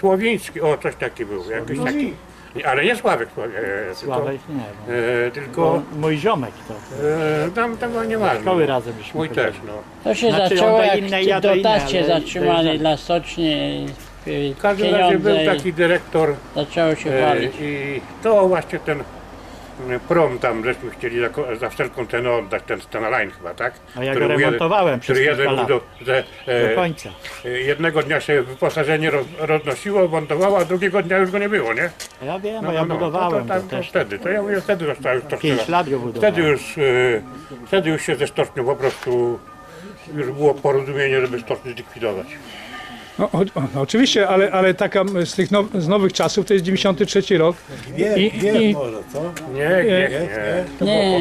Słowiński, o coś taki był, jakiś taki. Nie, Ale nie Sławek, Sławek e, tylko, Sławek nie no. e, tylko Mój ziomek to. e, tam, tam nie ma. Szkoły razem byśmy Mój też, no. To się Znaczy, zaczęło jak innej, ci ja do innej, dotacje ale zatrzymali dojeżdżam. dla stoczni W każdym razie był taki dyrektor zaczęło się e, walić. i to właśnie ten prom tam żeśmy chcieli za, za wszelką cenę oddać, ten Stena Line chyba, tak? A ja Który go remontowałem przez który jeden lat. do, że, e, Do końca. e, Jednego dnia się wyposażenie roz, roznosiło, montowało, a drugiego dnia już go nie było, nie? Ja wiem, No, bo ja no, no, budowałem to, to, tam, to też. wtedy, to ja mówię, wtedy została już Pięć lat go budowałem. Wtedy już, e, wtedy już się ze stocznią po prostu już było porozumienie, żeby stocznię zlikwidować. No, o, no, oczywiście, ale, ale taka z tych now, z nowych czasów to jest 93 rok. I- wie i- może, co? Nie, nie, nie. Nie,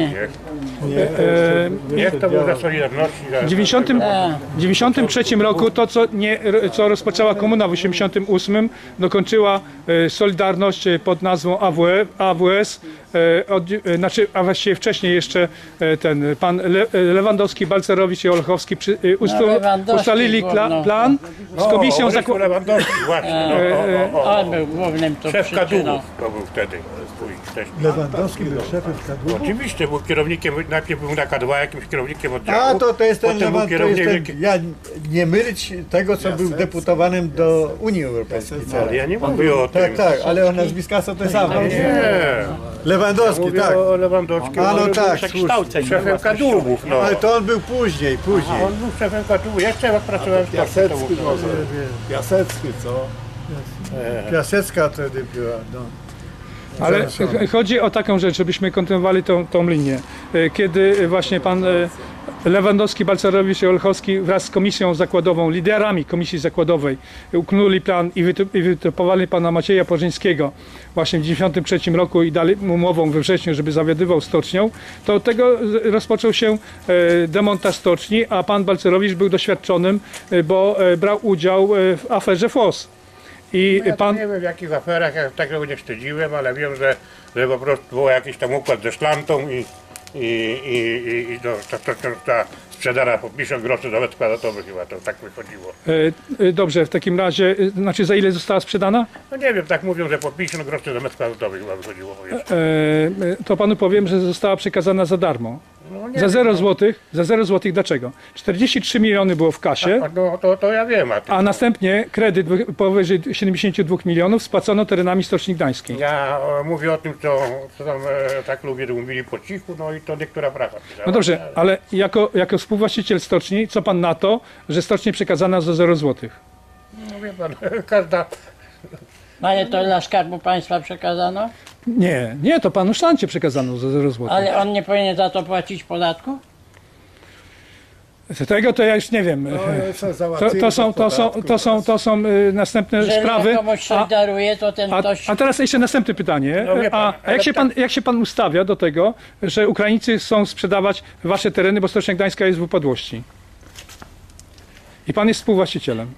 Nie, E, nie to był za Solidarności. W 90, tak. 93 roku to, co, nie, co rozpoczęła komuna w 88, dokończyła e, Solidarność e, pod nazwą AWE, AWS, e, od, e, znaczy, a właściwie wcześniej jeszcze ten pan Le, Lewandowski, Balcerowicz i Olchowski przy, No, ustalili kla, główno. plan z komisją o, zakładową. Lewandowski, właśnie. No, o, o, o, on był głównym Szef przyczyną. kadłubów to był wtedy. Wcześniej. Lewandowski był szefem kadłubu. Oczywiście był kierownikiem, najpierw był na K2 jakimś kierownikiem oddziału. A to, to jest ten, potem był Lewand, to jest kierownikiem. ten ja nie mylić tego, co był deputowanym do Unii Europejskiej. Ale ja nie mówię o tym. Tak, tak, ale o nazwiska są te same. Nie, Lewandowski, mówię tak. o Lewandowskim. A no on był tak, Przekształceń. Szefem kadłubów, no. Ale to on był później, później. On był szefem kadłubów. Ja jeszcze jak pracowałem w był- może. Piasecki, co? Piasecka wtedy była. No. Ale ch- chodzi o taką rzecz, żebyśmy kontynuowali tą, tą linię. E, Kiedy właśnie pan e, Lewandowski, Balcerowicz i Olchowski wraz z komisją zakładową, liderami komisji zakładowej uknuli plan i wyty- i wytypowali pana Macieja Porzyńskiego właśnie w 1993 roku i dali mu umową we wrześniu, żeby zawiadywał stocznią, to od tego rozpoczął się e, demontaż stoczni, a pan Balcerowicz był doświadczonym, e, bo e, brał udział e, w aferze FOS. I Ja pan, nie wiem w jakich aferach, ja tego nie śledziłem, ale wiem, że, że po prostu był jakiś tam układ ze szlantą i, i, i, i, i no, ta, ta, ta, ta sprzedana po 50 groszy za metr kwadratowy chyba, to tak wychodziło. e, e, dobrze, w takim razie, e, znaczy za ile została sprzedana? No nie wiem, tak mówią, że po 50 groszy za metr kwadratowy chyba wychodziło. e, to panu powiem, że została przekazana za darmo. No, Za wiem, 0 no. złotych. Za 0 złotych dlaczego? 43 miliony było w kasie, A, No to, to ja wiem, a ty, a następnie kredyt wy- powyżej 72 milionów spłacono terenami Stoczni Gdańskiej. ja e, mówię o tym, co, co tam e, tak ludzie mówili po cichu, no i to niektóra prawa. pisała. No dobrze, ale jako, jako współwłaściciel stoczni, co pan na to, że stocznie przekazana za 0 złotych? No wie pan, każda, Ale to dla Skarbu Państwa przekazano? Nie, nie, to panu Szancie przekazano za 0 złotych. Ale on nie powinien za to płacić podatku? Tego to ja już nie wiem. No, To, to są, to są, to są, to są y, następne Jeżeli sprawy. komuś A, solidaruje, to ten A, ktoś... a teraz jeszcze następne pytanie. No wie pan, a, ale jak, się tak- pan, jak się pan ustawia do tego, że Ukraińcy chcą sprzedawać wasze tereny, bo Stocznia Gdańska jest w upadłości? I pan jest współwłaścicielem.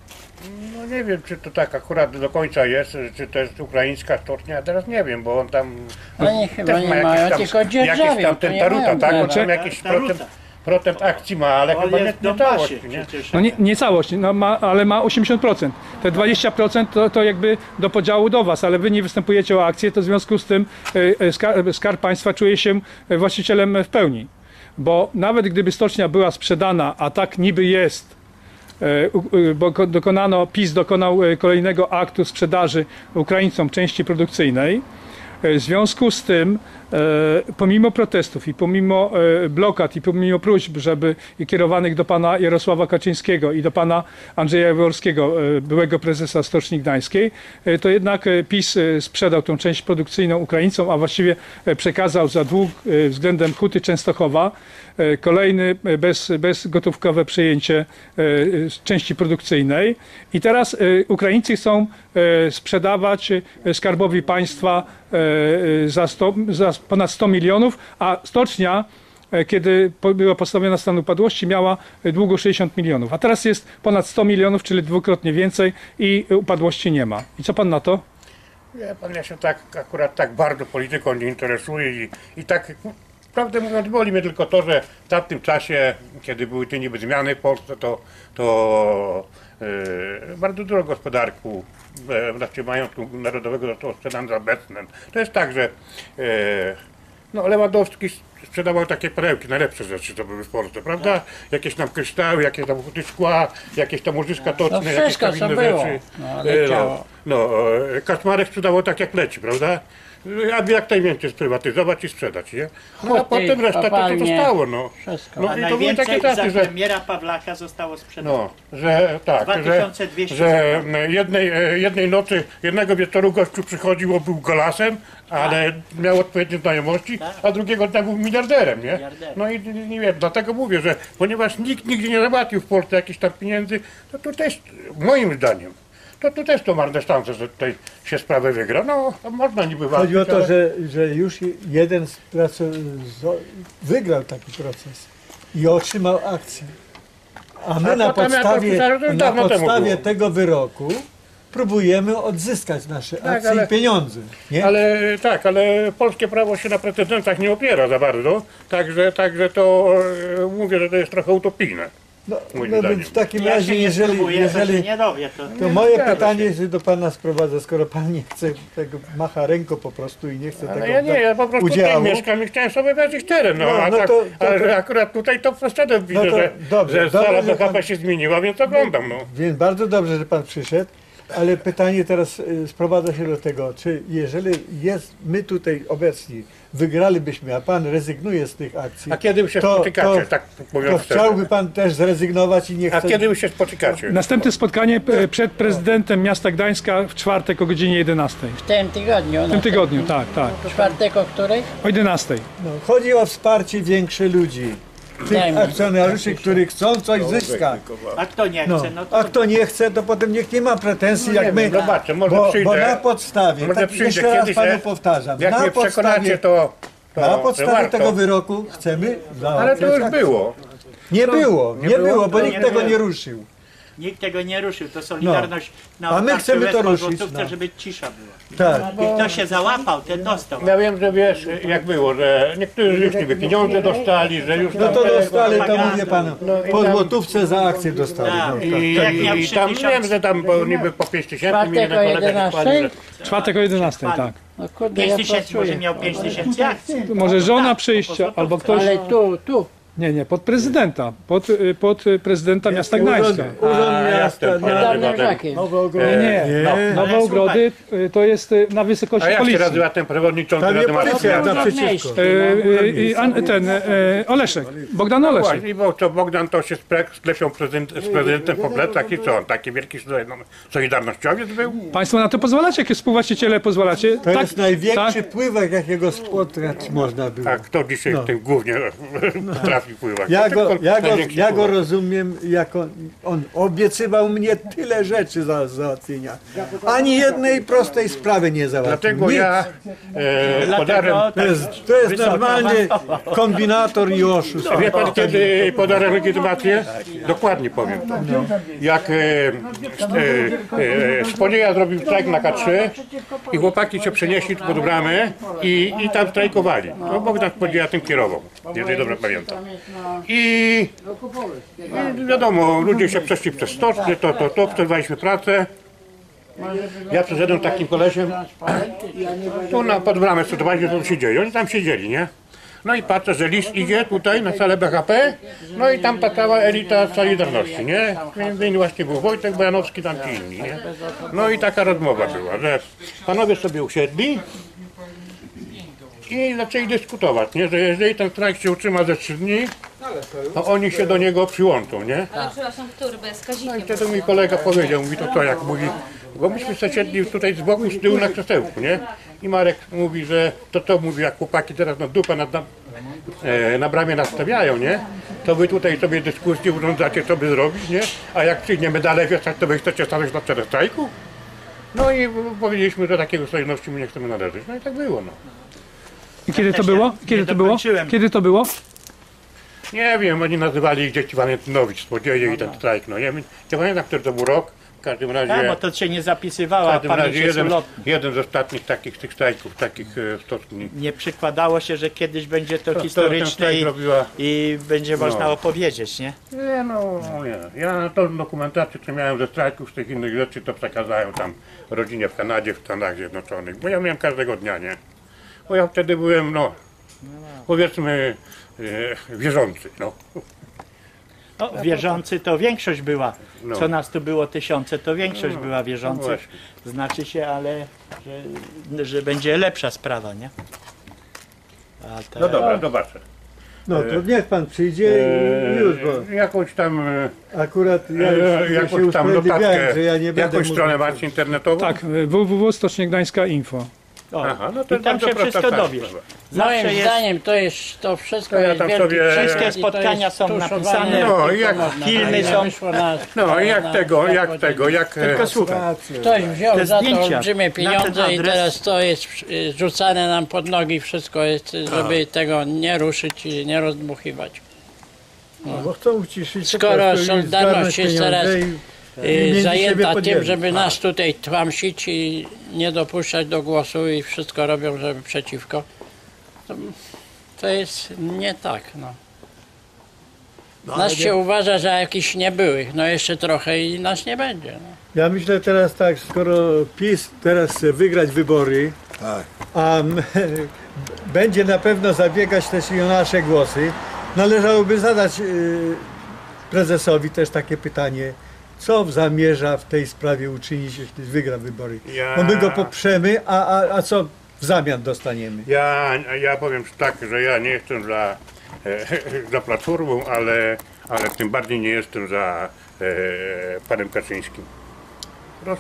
No nie wiem, czy to tak akurat do końca jest, czy to jest ukraińska stocznia, teraz nie wiem, bo on tam Oni chyba też nie mają, tam, tylko jakiś dzierżawią, tam to ten nie taruta, mają tak? On prawa. tam jakiś Taruta. procent, procent akcji ma, ale On chyba nie, jest nie w Donbasie nie? przecież. No nie, nie całość, no ma, ale ma 80%. Te 20% to, to jakby do podziału do was, ale wy nie występujecie o akcję, to w związku z tym y, y, Skarb, Skarb Państwa czuje się y, właścicielem w pełni. Bo nawet gdyby stocznia była sprzedana, a tak niby jest, e, bo ko- dokonano, PiS dokonał e, kolejnego aktu sprzedaży Ukraińcom części produkcyjnej. E, W związku z tym, e, pomimo protestów i pomimo e, blokad i pomimo próśb, żeby kierowanych do pana Jarosława Kaczyńskiego i do pana Andrzeja Jaworskiego, e, byłego prezesa Stoczni Gdańskiej, e, to jednak e, PiS e, sprzedał tą część produkcyjną Ukraińcom, a właściwie e, przekazał za dług e, względem Huty Częstochowa e, kolejny e, bez, bezgotówkowe przejęcie e, e, części produkcyjnej. I teraz e, Ukraińcy chcą e, sprzedawać e, skarbowi państwa e, e, za, 100, za ponad 100 milionów, a stocznia e, kiedy była postawiona stan upadłości, miała e, długo 60 milionów. A teraz jest ponad 100 milionów, czyli dwukrotnie więcej i e, upadłości nie ma. I co pan na to? Wie pan, ja się tak akurat tak bardzo polityką nie interesuję i, i tak prawdę mówiąc boli mnie tylko to, że w tamtym czasie, kiedy były te niby zmiany w Polsce, to, to e, bardzo dużo gospodarku, e, znaczy majątku narodowego zostało sprzedane za bezcen. To jest tak, że e, no, Lewandowski sprzedawał takie perełki, najlepsze rzeczy to były w Polsce, prawda? Jakieś tam kryształy, jakieś tam huty szkła, jakieś tam łożyska toczne, No jakieś tam inne było. rzeczy. No, no, no, Kaczmarek sprzedawał tak jak leci, prawda? Aby jak najwięcej sprywatyzować i sprzedać, nie? No a Huty, potem reszta to, to kopalnie. zostało, no. Wszystko. No A i to były najwięcej takie za czasy, że... premiera Pawlaka zostało sprzedane. No, że tak, że, 2200 że jednej, e, jednej nocy, jednego wieczoru gościu przychodził, był golasem, ale miał odpowiednie znajomości, a drugiego dnia był miliarderem, nie? Miliarderem. No i nie, nie wiem, dlatego mówię, że ponieważ nikt nigdzie nie załatwił w Polsce jakichś tam pieniędzy, to to też, moim zdaniem, to tu też to marne szanse, że tutaj się sprawę wygra. No, można niby walczyć, Chodzi o to, ale- że, że już jeden z z- wygrał taki proces i otrzymał akcję. A my A na podstawie, na podstawie tego wyroku próbujemy odzyskać nasze akcje ale- i pieniądze. Nie? Ale tak, ale polskie prawo się na precedentach nie opiera za bardzo, także, także to e, mówię, że to jest trochę utopijne. No, no, zdaniem. w takim Ja razie, jeżeli, spróbuję, to się jeżeli nie dowie. To... to moje zgadza pytanie się do pana sprowadza, skoro pan nie chce tego, macha ręką po prostu i nie chce Ale tego ja nie, ja po prostu tutaj udziału. mieszkam i chciałem sobie wejść teren, no, No, a no tak, to- to- ale akurat tutaj to przeszedłem, widzę, to że, dobrze, że sala pan- się zmieniła, więc oglądam, no. Więc bardzo dobrze, że pan przyszedł, ale pytanie teraz y, sprowadza się do tego, czy jeżeli jest, my tutaj obecni wygralibyśmy, a pan rezygnuje z tych akcji, A kiedy wy się To- spotykacie, to- tak to mówiąc szczerze? chciałby pan też zrezygnować i nie A chce... kiedy wy się spotykacie? Następne spotkanie e, przed prezydentem miasta Gdańska w czwartek o godzinie 11. W tym tygodniu. W tym tygodniu, tak, tak. Czwartek o której? O 11. No, chodzi o wsparcie większe ludzi, tych Dajmy. akcjonariuszy, którzy chcą coś zyskać. A kto nie No. chce, no to A kto nie chce, to potem niech nie ma pretensji, No jak nie my. zobaczę, może bo, przyjdę. bo na podstawie, Może tak, przyjdę jeszcze raz kiedyś, panu że- powtarzam, Jak na mnie przekonacie, podstawie, to, to, na podstawie warto. tego wyroku chcemy Ale załatwiać to już akcję. było. Nie było, nie, nie było, było? bo nikt nie tego nie ruszył. Nikt tego nie ruszył. To Solidarność na A my chcemy to ruszyć, złotówkę, no. żeby cisza była. Tak. I kto się załapał, ten dostał. Ja wiem, że wiesz, jak było, że niektórzy już niby pieniądze dostali, że już No to dostali, to mówię panu, i po złotówce za akcję dostali. Tak. No, I, Jak miał i trzy tam wiem, że tam bo niby po 5 tysięcy Czwartek mi jeden o kolega się 11? chwalił, że Czwartek o 11, tak. No kurde, 5 ja tysięcy, może miał 5 tysięcy akcji. Może żona przyjść, albo ktoś... Ale tu, tu. Nie, nie, pod prezydenta. Pod, y, pod y, prezydenta miasta Gdańska. Urząd A, miasta, na, nowe ogrody. Nie, nie. No. Nowe Ale ogrody y, to jest na A wysokości jak się policji. nazywa ten przewodniczący Tam nie Rady policja, tam przeciwko. Y, an- ten y, Oleszek, Bogdan Oleszek. Właśnie, to Bogdan to się prezydent, z prezydentem po plecach i co, on taki wielki no, solidarnościowiec był? Państwo na to pozwalacie, jakie współwłaściciele pozwalacie? To jest największy tak. pływek, jakiego spotkać można było. A kto dzisiaj No. w tym głównie trafi pływać? Ja go, ja, go, ja go rozumiem, jak on, on obiecywał mnie tyle rzeczy za załatwienia. Ani jednej prostej sprawy nie załatwił. Dlatego Nic. ja e, podarem, To jest, to jest normalny kombinator i oszust. wie pan kiedy podarem legitymację? Dokładnie powiem to. Jak e, e, e, Spodzieja zrobił strajk na K3 i chłopaki się przenieśli tu pod bramę i, i tam strajkowali. No Bogdan Spodzieja tym kierował, jeżeli dobrze pamiętam. I, i wiadomo, ludzie się przeszli przez stocznię, to, to, to, przerwaliśmy pracę. Ja przyszedłem takim kolesiem, tu na pod bramę studiowali, co się dzieje. Oni tam siedzieli, nie? No i patrzę, że list idzie tutaj na salę BHP, no i tam ta cała elita Solidarności, nie? Między innymi właśnie był Wojtek Bojanowski, tam ci inni, nie? No i taka rozmowa była, że panowie sobie usiedli i zaczęli dyskutować, nie? Że jeżeli ten strajk się utrzyma ze trzy dni, to oni się do niego przyłączą, nie? Ale przepraszam, który? Bo ja z No i Kazikiem. wtedy mi kolega powiedział, mówi to co, jak mówi, bo myśmy sobie siedli tutaj z boku, z tyłu na krzesełku, nie? I Marek mówi, że to co mówi, jak chłopaki teraz na dupę na, na, e, na bramie nastawiają, nie? To wy tutaj sobie dyskusję urządzacie, co by zrobić, nie? A jak przyjdzie medale wieszać, to wy chcecie stanąć na czele strajku? No i powiedzieliśmy, że takiego solidarności my nie chcemy należeć. No i tak było, no. I kiedy to było? Kiedy to było? dokończyłem. Kiedy to było? Nie wiem, oni nazywali ich dzieci Walentynowicz, złodzieje i ten strajk, no nie, wiem, nie pamiętam, który to był rok. W każdym razie... A, bo to się nie W zapisywała, każdym pamięć razie jest jeden, jeden z ostatnich takich tych strajków, takich e, stoczni. Nie przykładało się, że kiedyś będzie to ten historyczne strajk i, robiła- i będzie można No. opowiedzieć, nie? Nie no, no nie. Ja na tą dokumentację, co miałem ze strajków, z tych innych rzeczy, to przekazałem tam rodzinie w Kanadzie, w Stanach Zjednoczonych, bo ja miałem każdego dnia, nie? Bo ja wtedy byłem, no, powiedzmy, e, wierzący, no. No, wierzący to większość była. No. Co nas tu było tysiące, to większość była wierzących. właśnie. Znaczy się, ale że, że będzie lepsza sprawa, nie? A tak. No dobra, zobaczę. No to niech pan przyjdzie i już, bo E, jakąś tam, e, akurat ja już, e, ja się jakąś tam usprawiedliwiałem, notatkę, że ja nie będę jakąś mówił. stronę macie internetową? Tak, www.stoczniegdańska.info. O, Aha, no to I tam bardzo się prosta wszystko sprawa. dowiesz. Moim Zawsze jest zdaniem to jest, to wszystko To ja jest tam wielki sobie- Wszystkie i to spotkania są tuszowane, napisane. No, tylko jak można, filmy tak, są. wyszło na- No i jak na- tego, na- jak na- tego, jak... e, Tylko słuchaj. Ktoś wziął Te za to zdjęcia olbrzymie na ten pieniądze i adres- teraz to jest y, rzucane nam pod nogi, wszystko jest, żeby tego nie ruszyć i nie rozdmuchiwać. No, bo chcą uciszyć po Skoro prostu i Solidarność zgarnąć jest pieniądze teraz, i- Zajęta tym, podzielić. żeby nas tutaj tłamsić i nie dopuszczać do głosu i wszystko robią, żeby przeciwko. To, to jest nie tak, no. Nas się uważa za jakichś niebyłych, no jeszcze trochę i nas nie będzie. No. Ja myślę teraz tak, skoro PiS teraz chce wygrać wybory, Tak. a będzie na pewno zabiegać też i o nasze głosy, należałoby zadać y, prezesowi też takie pytanie, co zamierza w tej sprawie uczynić, jeśli wygra wybory. Ja- Bo my go poprzemy, a, a, a co w zamian dostaniemy? Ja, ja powiem tak, że ja nie jestem za, e, za Platformą, ale, ale tym bardziej nie jestem za e, panem Kaczyńskim. No,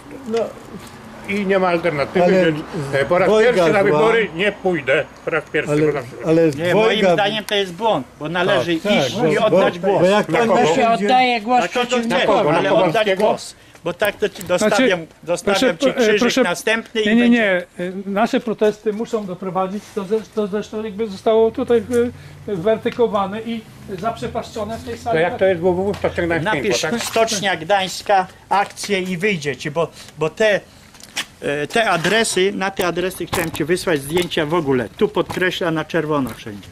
I nie ma alternatywy, Ale więc e, po raz pierwszy na zła. wybory nie pójdę. Po raz pierwszy. ale, po raz... ale Nie, moim zdaniem to jest błąd, bo należy tak, iść bo- i bo- oddać bo głos. jak Na pan kogo? będzie- się oddaje głos Na kogo kogo? Na ale oddać Kowalskiego? głos. Bo tak to ci dostawiam, dostawiam proszę, ci e, krzyżyk proszę- następny Nie, i nie, będzie... nie. Y, Nasze protesty muszą doprowadzić, to, ze- to zresztą jakby zostało tutaj wertykowane i zaprzepaszczone w tej To sali. jak to jest www, to ściągnąć Napisz tak? Stocznia Gdańska, akcje i wyjdzie ci, bo, bo te, e, te adresy, na te adresy chciałem ci wysłać zdjęcia w ogóle. Tu podkreśla na czerwono wszędzie.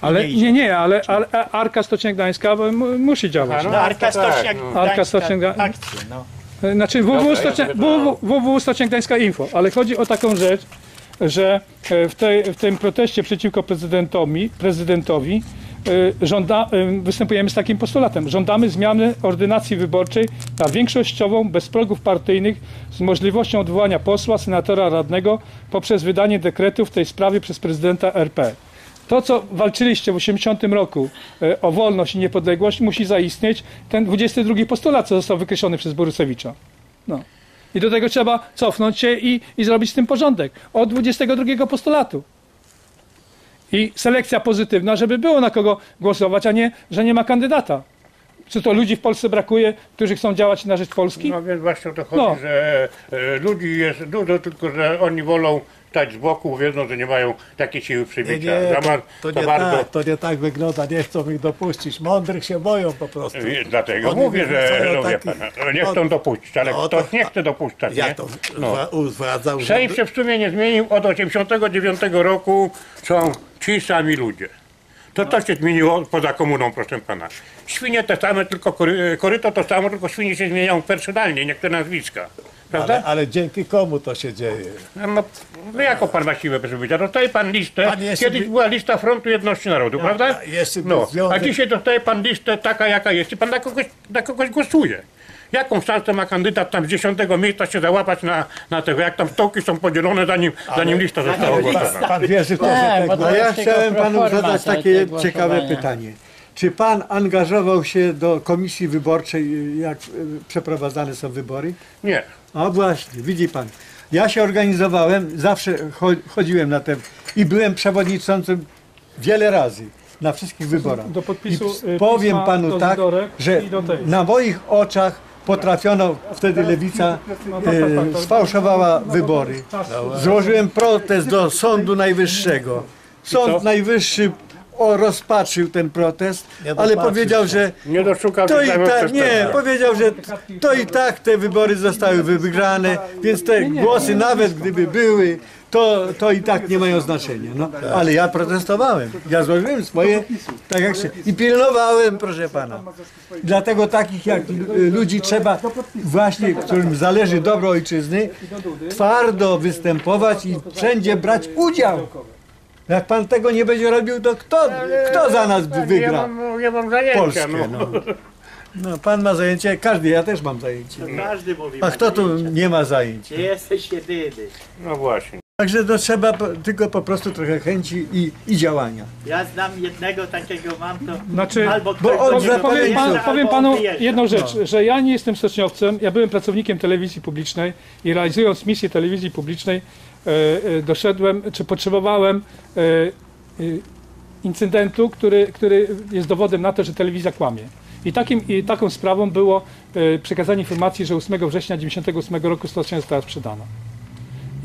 Ale nie nie, nie, ale, ale Arka Stocznia Gdańska mu- musi działać. No, No, Arka Stocznia no. Gdańska, Arka Stocznia Gda- akcje, no. Znaczy Dobra, www.stoczniagdańska info, ale chodzi o taką rzecz, że e, w, tej, w tym proteście przeciwko prezydentowi, prezydentowi e, żąda, e, występujemy z takim postulatem. Żądamy zmiany ordynacji wyborczej na większościową, bez progów partyjnych, z możliwością odwołania posła, senatora, radnego poprzez wydanie dekretu w tej sprawie przez prezydenta RP. To, co walczyliście w 80 roku e, o wolność i niepodległość, musi zaistnieć ten 22 postulat, co został wykreślony przez Borusewicza. No. I do tego trzeba cofnąć się i, i zrobić z tym porządek. Od 22 postulatu. I selekcja pozytywna, żeby było na kogo głosować, a nie, że nie ma kandydata. Czy to ludzi w Polsce brakuje, którzy chcą działać na rzecz Polski? No więc właśnie o to chodzi, No. że e, ludzi jest dużo, tylko że oni wolą stać z boku, wiedzą, że nie mają takiej siły Nie, przybicia. nie, Za, to, mar- to nie bardzo. tak, to nie tak wygląda, nie chcą ich dopuścić. Mądrych się boją po prostu. Wie- Dlatego Oni mówię, że no, takich- pan, no, nie chcą no, dopuścić, ale no, ktoś to- nie chce dopuszczać, Ja nie? to No. uzwradzał, Sejm się w sumie nie zmienił od 89 roku, są ci sami ludzie. To co się zmieniło poza komuną, proszę pana? Świnie te same, tylko kory, koryto to samo, tylko świnie się zmieniają personalnie, niektóre nazwiska. Prawda? ale, ale dzięki komu to się dzieje? No, no jako pan ma siłę, proszę powiedzieć, dostaje pan listę, Pan kiedyś by- była lista Frontu Jedności Narodu, prawda? No, a dzisiaj dostaje pan listę taka, jaka jest i pan na kogoś, na kogoś głosuje. Jaką szansę ma kandydat tam z dziesiątego miejsca się załapać na, na tego, jak tam stołki są podzielone, zanim, zanim lista została ogłoszona? Pan wierzy w to, Tak, że to A ja chciałem panu zadać te- takie ciekawe pytanie. Czy pan angażował się do komisji wyborczej, jak e, przeprowadzane są wybory? Nie. A właśnie, widzi pan. Ja się organizowałem, zawsze cho- chodziłem na te i byłem przewodniczącym wiele razy na wszystkich wyborach. Do podpisu, I y, powiem panu do tak, że na moich oczach potrafiono, wtedy lewica e, sfałszowała wybory. Złożyłem protest do Sądu Najwyższego. Sąd Najwyższy o, rozpatrzył ten protest, ale powiedział, że Nie doszukał to i tak, nie, powiedział, że to i tak te wybory zostały wygrane, więc te głosy nawet gdyby były, to, to i tak nie mają znaczenia. No, ale ja protestowałem, ja złożyłem swoje, tak jak się, i pilnowałem, proszę pana. Dlatego takich jak ludzi trzeba właśnie, którym zależy dobro ojczyzny, twardo występować i wszędzie brać udział. Jak pan tego nie będzie robił, to kto, kto za nas Ja wygra mam, ja mam zajęcia, Polskę? no. No. no pan ma zajęcie, każdy, ja też mam zajęcie. Każdy mówi. A kto tu nie ma zajęć? Nie jesteś jedyny. no właśnie. Także to trzeba po, tylko po prostu trochę chęci i, i działania. Ja znam jednego takiego mam to. Znaczy, albo bo ktoś Powiem, pan, albo powiem panu jedną rzecz, że ja nie jestem stoczniowcem, ja byłem pracownikiem telewizji publicznej i realizując misję telewizji publicznej e, e, doszedłem, czy potrzebowałem e, e, incydentu, który, który jest dowodem na to, że telewizja kłamie. I, takim, I taką sprawą było e, przekazanie informacji, że 8 września 1998 roku stocznia została sprzedana.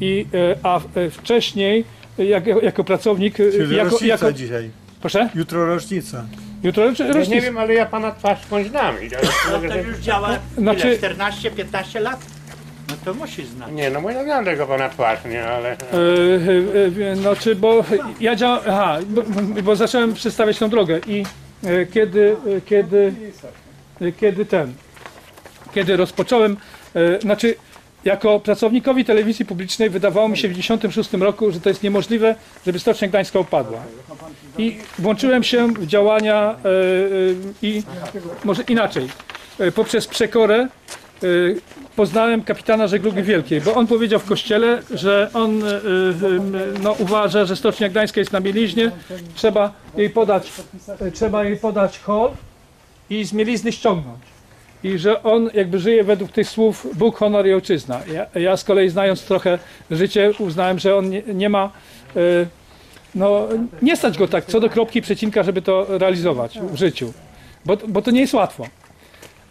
I, e, a wcześniej jak, jako pracownik, Czyli jako, rocznica jako, dzisiaj. proszę, Jutro rocznica. jutro Ja nie rocznica. wiem, ale ja pana twarz skądś znam. I ja No to już działa Znaczy- ile, 14-15 lat? No to musisz znać. Nie, no bo ja znam tego pana twarz, nie, ale... E, e, e, No czy, bo ja działam, aha, bo, bo zacząłem przedstawiać tą drogę i e, kiedy, kiedy, kiedy ten, kiedy rozpocząłem, e, znaczy jako pracownikowi telewizji publicznej wydawało mi się w 1996 roku, że to jest niemożliwe, żeby Stocznia Gdańska upadła. I włączyłem się w działania e, e, i może inaczej, e, poprzez przekorę poznałem kapitana żeglugi wielkiej, bo on powiedział w kościele, że on no, uważa, że Stocznia Gdańska jest na mieliźnie, trzeba jej podać, trzeba jej podać hol i z mielizny ściągnąć. I że on jakby żyje według tych słów Bóg, honor i ojczyzna. Ja, ja z kolei znając trochę życie uznałem, że on nie, nie ma e, no nie stać go tak co do kropki przecinka, żeby to realizować w życiu, bo, bo to nie jest łatwo.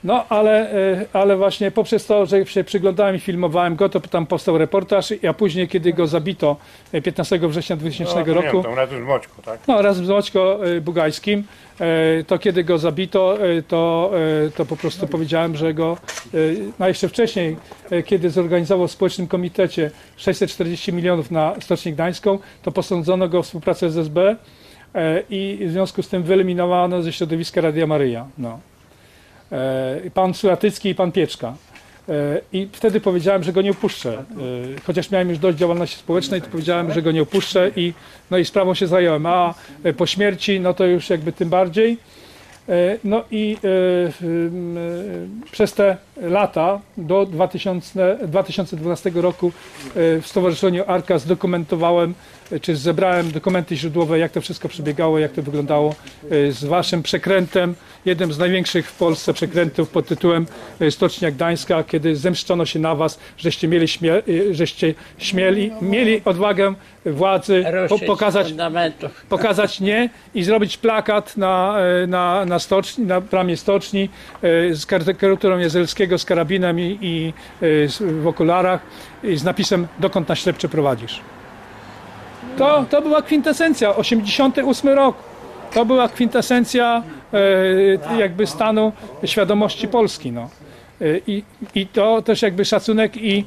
No ale, e, ale właśnie poprzez to, że się przyglądałem i filmowałem go, to tam powstał reportaż, a później kiedy go zabito e, 15 września 2000 no, roku, Pamiętam, razem z Moćką, tak? no, razem z Moćko e, Bugajskim, e, to kiedy go zabito, e, to, e, to po prostu powiedziałem, że go, e, no jeszcze wcześniej, e, kiedy zorganizował w Społecznym Komitecie 640 milionów na Stocznię Gdańską, to posądzono go o współpracę z SB e, i w związku z tym wyeliminowano ze środowiska Radia Maryja. No. E, Pan Sulatycki i pan Pieczka. E, I wtedy powiedziałem, że go nie opuszczę. E, Chociaż miałem już dość działalności społecznej, to powiedziałem, że go nie opuszczę i, no i sprawą się zająłem. A po śmierci, no to już jakby tym bardziej. No i przez te lata do 2000, 2012 roku w Stowarzyszeniu Arka zdokumentowałem, czy zebrałem dokumenty źródłowe, jak to wszystko przebiegało, jak to wyglądało e, z waszym przekrętem, jednym z największych w Polsce przekrętów pod tytułem e, Stocznia Gdańska, kiedy zemszczono się na was, żeście mieli, śmie- e, żeście śmieli, mieli odwagę władzy po, pokazać, pokazać nie i zrobić plakat na, na, na stoczni, na bramie stoczni z karykaturą Jezelskiego z karabinem i, i w okularach i z napisem dokąd na ślepcze prowadzisz. To, to była kwintesencja, 88 rok. To była kwintesencja e, jakby stanu świadomości Polski. No. E, I, I to też jakby szacunek i,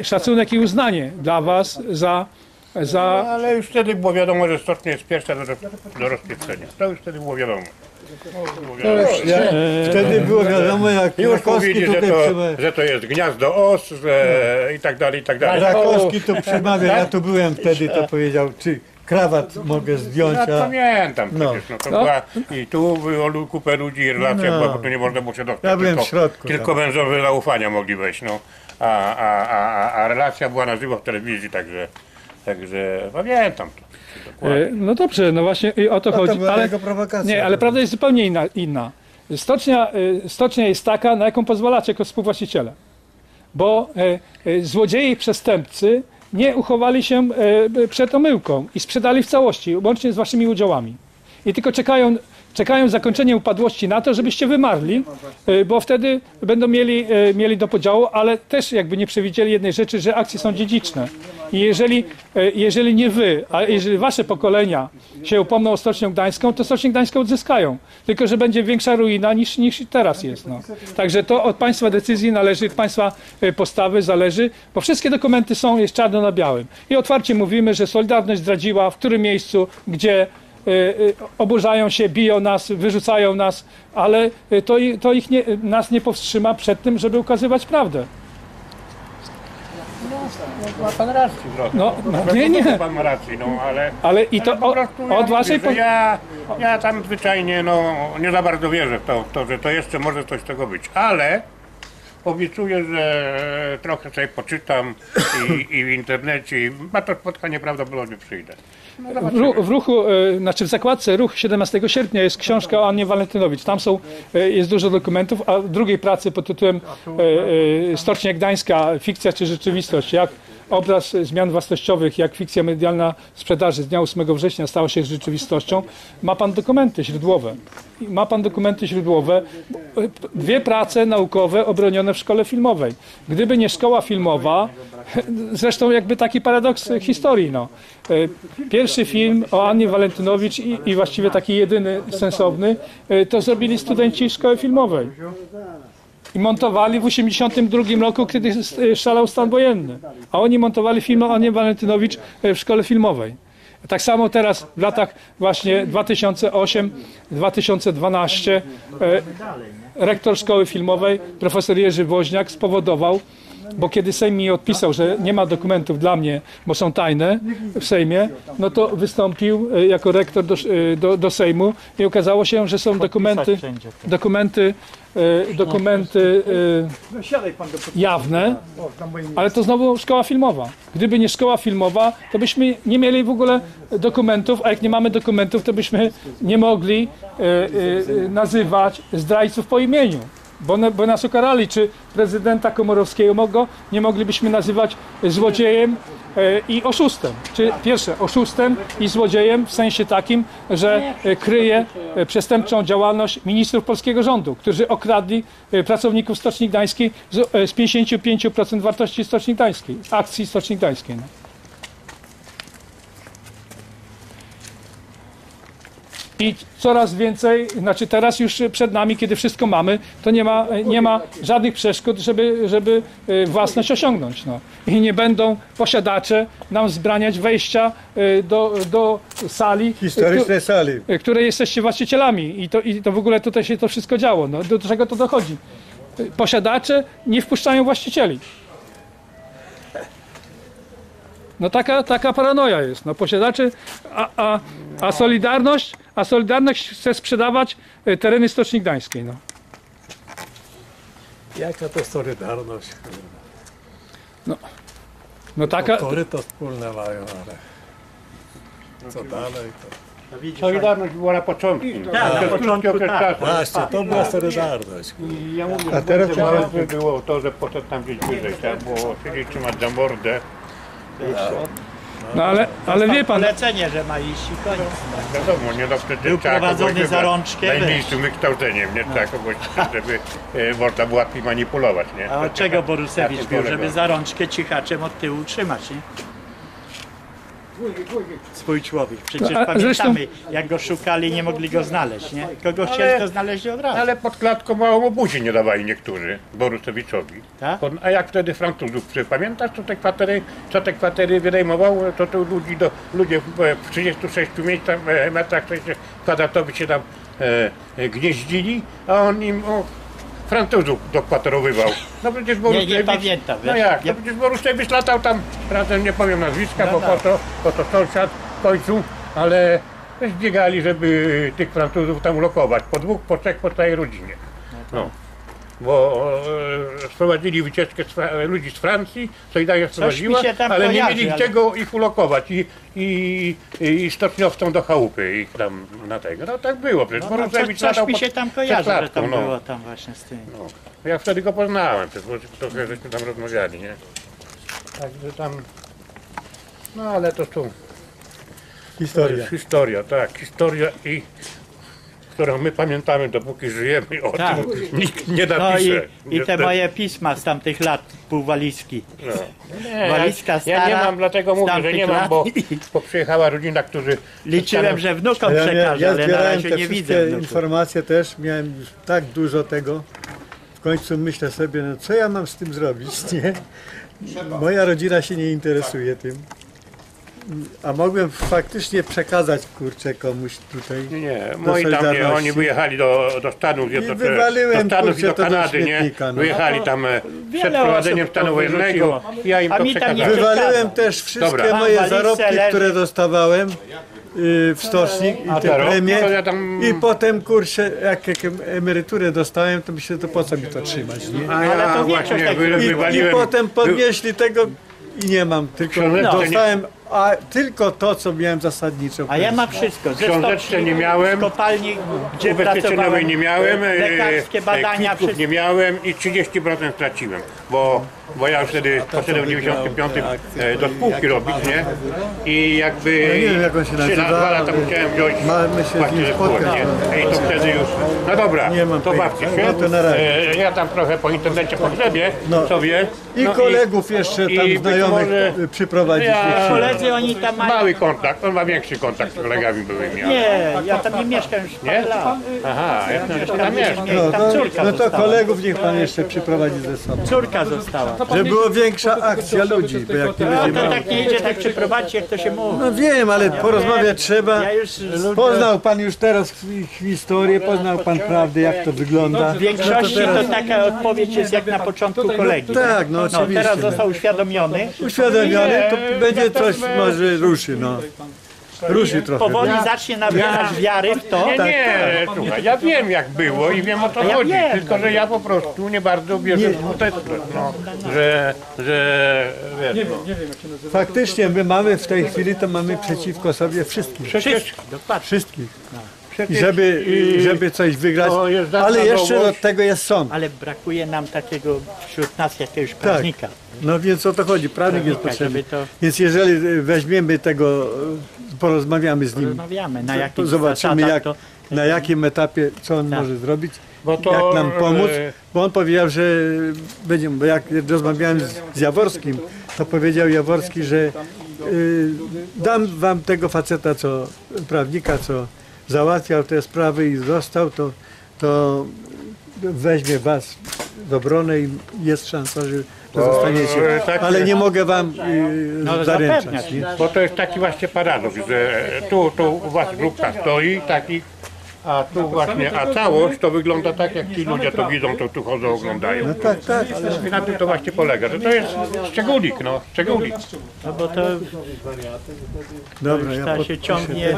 e, szacunek i uznanie dla was za, No, za ale już wtedy było wiadomo, że stocznia jest pierwsza do, do. To już wtedy było wiadomo. Było wiadomo. Ja, wtedy było wiadomo, jak Już Rakowski mówili, że tutaj to, przemawia. że to jest gniazdo os, że i tak dalej, i tak dalej. Rakowski tu przemawia, ja tu byłem wtedy, to powiedział, czy krawat mogę zdjąć, Ja a pamiętam No. przecież, no to No. była i tu było lu- kupę ludzi i relacja No. była, bo tu nie można było się dostać. Ja byłem tylko, w środku Tylko tam. węzowe zaufania mogli wejść, no. A, a, a, a, a relacja była na żywo w telewizji, także, także pamiętam to. Dokładnie. E, No dobrze, no właśnie i o to No chodzi. to była ale, jego prowokacja. nie, ale prawda jest zupełnie inna. inna. Stocznia, e, stocznia jest taka, na jaką pozwalacie jako współwłaściciele. Bo e, złodzieje i przestępcy nie uchowali się przed omyłką i sprzedali w całości, łącznie z waszymi udziałami. I tylko czekają, czekają zakończenie upadłości na to, żebyście wymarli, bo wtedy będą mieli, mieli do podziału, ale też jakby nie przewidzieli jednej rzeczy, że akcje są dziedziczne. I jeżeli, e, jeżeli nie wy, a jeżeli wasze pokolenia się upomną o Stocznię Gdańską, to Stocznię Gdańską odzyskają. Tylko, że będzie większa ruina niż, niż teraz jest. No. Także to od państwa decyzji należy, od państwa e, postawy zależy, bo wszystkie dokumenty są, jest czarno na białym. I otwarcie mówimy, że Solidarność zdradziła, w którym miejscu, gdzie e, oburzają się, biją nas, wyrzucają nas, ale to, to ich nie, nas nie powstrzyma przed tym, żeby ukazywać prawdę. Ma pan rację trochę. No, no nie, nie. Pan ma rację, no ale... Ale i to po o, prostu ja od mówię, waszej... że Po... Ja, ja tam zwyczajnie no, nie za bardzo wierzę w to, w to, że to jeszcze może coś z tego być, ale obiecuję, że trochę sobie poczytam i, i w internecie i na to spotkanie prawdopodobnie przyjdę. No, W, w ruchu, e, znaczy w zakładce Ruch 17 sierpnia jest książka o Annie Walentynowicz. Tam są, e, jest dużo dokumentów, a drugiej pracy pod tytułem e, Stocznia Gdańska, fikcja czy rzeczywistość, jak obraz zmian własnościowych, jak fikcja medialna sprzedaży z dnia 8 września stała się rzeczywistością, ma pan dokumenty źródłowe. Ma pan dokumenty źródłowe, dwie prace naukowe obronione w szkole filmowej. Gdyby nie szkoła filmowa, zresztą jakby taki paradoks historii, no. E, Pierwszy film o Annie Walentynowicz i, i właściwie taki jedyny sensowny, e, to zrobili studenci szkoły filmowej. I montowali w 1982 roku, kiedy e, szalał stan wojenny. A oni montowali film o Annie Walentynowicz e, w szkole filmowej. Tak samo teraz w latach właśnie 2008-2012 e, rektor szkoły filmowej, profesor Jerzy Woźniak spowodował, bo kiedy Sejm mi odpisał, że nie ma dokumentów dla mnie, bo są tajne w Sejmie, no to wystąpił e, jako rektor do, e, do, do Sejmu i okazało się, że są dokumenty, dokumenty, e, dokumenty e, jawne, ale to znowu szkoła filmowa. Gdyby nie szkoła filmowa, to byśmy nie mieli w ogóle dokumentów, a jak nie mamy dokumentów, to byśmy nie mogli nazywać zdrajców po imieniu. Bo, na, bo nas ukarali, czy prezydenta Komorowskiego mogło, nie moglibyśmy nazywać złodziejem e, i oszustem. Czy pierwsze, oszustem i złodziejem w sensie takim, że e, kryje e, przestępczą działalność ministrów polskiego rządu, którzy okradli pracowników Stoczni Gdańskiej z, e, z 55% wartości Stoczni Gdańskiej, akcji Stoczni Gdańskiej. I coraz więcej, znaczy teraz już przed nami, kiedy wszystko mamy, to nie ma, nie ma żadnych przeszkód, żeby, żeby e, własność osiągnąć. No. I nie będą posiadacze nam zbraniać wejścia e, do, do sali, Historyczne sali. e, której jesteście właścicielami. I to, I to w ogóle tutaj się to wszystko działo. No, do czego to dochodzi? E, Posiadacze nie wpuszczają właścicieli. No taka, taka paranoja jest. No posiadacze, a, a, a Solidarność, a Solidarność chce sprzedawać e, tereny Stoczni Gdańskiej. No. Jaka to solidarność? No taka, Tory to wspólne mają, ale co dalej? To... Solidarność była na początku. Tak, na początku tak. Właśnie, to była solidarność. Ja mówię, A że teraz ważne było to, że poszedł tam gdzieś wyżej, trzeba było siedzieć, trzymać za mordę. No ale, ale wie pan, Polecenie, że ma iść i koniec. Wiadomo, nie zawsze Był trzeba prowadzony kogoś za wybrać rączkę, Najmniejszym wykształceniem, nie trzeba kogoś, żeby e, można było łatwiej manipulować, nie? A od czego Borusewicz był? Żeby za rączkę cichaczem od tyłu trzymać, nie? Swój człowiek. Przecież a pamiętamy, jak go szukali, nie mogli go znaleźć, nie? Kogo chcieli, Ale- to znaleźli od razu. Ale pod klatką małą obuzi nie dawali niektórzy Borusewiczowi. Tak? Pod- A jak wtedy Francuzów, czy pamiętasz, co te kwatery, co te kwatery wynajmował, to, to ludzi do, ludzie w, w 36 miejscach, e, metrach 6 kwadratowych się tam e, e, gnieździli, a on im o, Francuzów dokwaterowywał. No przecież Borusewicz... pamiętam, No jak, Nie- no przecież Borusewicz latał tam, razem nie powiem nazwiska, No bo tak. po to, bo to sąsiad w końcu, ale też biegali, żeby tych Francuzów tam ulokować, po dwóch, po trzech, po całej rodzinie. No. Bo e, sprowadzili wycieczkę z ludzi z Francji, Solidarność mi sprowadziła, ale nie mieli ale- czego ich ulokować i, i, i stoczniowcą do chałupy ich tam na tego. No tak było, przecież No, no, Borusewicz coś, mi się tam kojarzy, że tam no. było tam właśnie z tym. No. Ja wtedy go poznałem, przecież bo trochę żeśmy tam rozmawiali, nie? Także tam... No ale to są... To Historia. jest historia, tak, historia i... Którą my pamiętamy, dopóki żyjemy, o Tak. tym nikt nie No i, napisze. i te niestety. moje pisma z tamtych lat, półwalizki. No. Nie, Walizka ja, ja nie stara, mam, dlatego z mówię, że tamtych nie mam, lat. bo, bo przyjechała rodzina, którzy... Liczyłem, że wnukom Ja, przekażę, ja ale na zbierałem razie te nie wszystkie widzę wnuków. informacje też, miałem już tak dużo tego. W końcu myślę sobie, no co ja mam z tym zrobić, nie? Moja rodzina się nie interesuje tym. A mogłem faktycznie przekazać kurczę komuś tutaj. Nie, moi tam nie, oni wyjechali do, do Stanów Zjednoczonych, do wywaliłem, Stanów i kurczę, do to do Kanady, nie? no. Wyjechali tam e, Wiele przed prowadzeniem to stanu wojennego, ja im A to mi tam nie przekazałem. Wywaliłem też wszystkie Dobra. moje zarobki, leży. które dostawałem y, w stocznik i te premie. to I potem kurczę, jak, jak emeryturę dostałem, to myślę, to po co mi to trzymać, nie? A Ale ja to większość właśnie I, I potem podnieśli tego i nie mam, tylko nie- dostałem a, tylko to, co miałem zasadniczo. A ja mam wszystko. Ze Książeczkę nie miałem. Z kopalni, gdzie Ubezpieczeniowej pracowałem, nie miałem, e, Lekarskie e, badania, kwitków wszystko. nie miałem i 30% straciłem, bo, bo ja wtedy poszedłem w 95 e, do spółki robić, nie? I jakby Ja nie wiem, jak on się nazywa, na- dwa lata musiałem wziąć mamy się z właśnie ze spotkać, nie? I to wtedy już, no dobra, Nie mam to bawcie się. No to na razie. E, Ja tam trochę po internecie pogrzebię No. sobie. I no kolegów jeszcze i tam być znajomych może- przyprowadzić. Ja- Koledzy oni tam mają... Mały kontakt, on ma większy kontakt z kolegami byłymi. Nie, ja tam nie mieszkam już Nie? lat. Aha, ja tam, Tam, tam mieszkam. No córka no to została. kolegów niech pan jeszcze przyprowadzi ze sobą. Córka została. Żeby była większa akcja ludzi, bo jak nie No to tak nie idzie, tak przyprowadźcie, jak to się mówi. No wiem, ale porozmawiać trzeba. Ja już Poznał pan już teraz ich historię, poznał pan prawdę, jak to wygląda. w większości to taka odpowiedź jest jak na początku kolegi. Tak, no No oczywiście. teraz został uświadomiony. Uświadomiony, to będzie coś, może ruszy, no. Ruszy trochę. Powoli zacznie nabierać wiary w to. Nie, nie, słuchaj, ja wiem jak było i wiem o co Ja chodzi, wiem. tylko że ja po prostu nie bardzo wierzę w skuteczność, no, że, że wiesz, Nie no. wiem, nie wiem jak się nazywa. Faktycznie my mamy w tej chwili, to mamy przeciwko sobie wszystkich. przecież, Wszystkich. Przecież żeby, i żeby coś wygrać, ale jeszcze nowość. od tego jest sąd. Ale brakuje nam takiego wśród nas jakiegoś Tak. prawnika. No więc o to chodzi, prawnik jest potrzebny. to Więc jeżeli weźmiemy tego, porozmawiamy z nim, rozmawiamy, na zobaczymy jak, to... na jakim etapie, co on Tak. może zrobić, bo to, jak nam pomóc, e, bo on powiedział, że będzie, bo jak rozmawiałem z, z Jaworskim, to powiedział Jaworski, że y, dam wam tego faceta, co prawnika, co załatwiał te sprawy i został, to, to weźmie was w obronę i jest szansa, że, że zostaniecie. e, Ale nie mogę wam y, No, zaręczać. zapewniać. Nie? Bo to jest taki właśnie paradoks, że tu, tu u was grupka stoi, taki, a tu właśnie, a całość to wygląda tak, jak ci ludzie to widzą, to tu chodzą, oglądają. No tak, tak, I na tym to właśnie polega, że to jest szczególik, no, szczególik. No bo to dobra, ja ta pod, się ciągnie.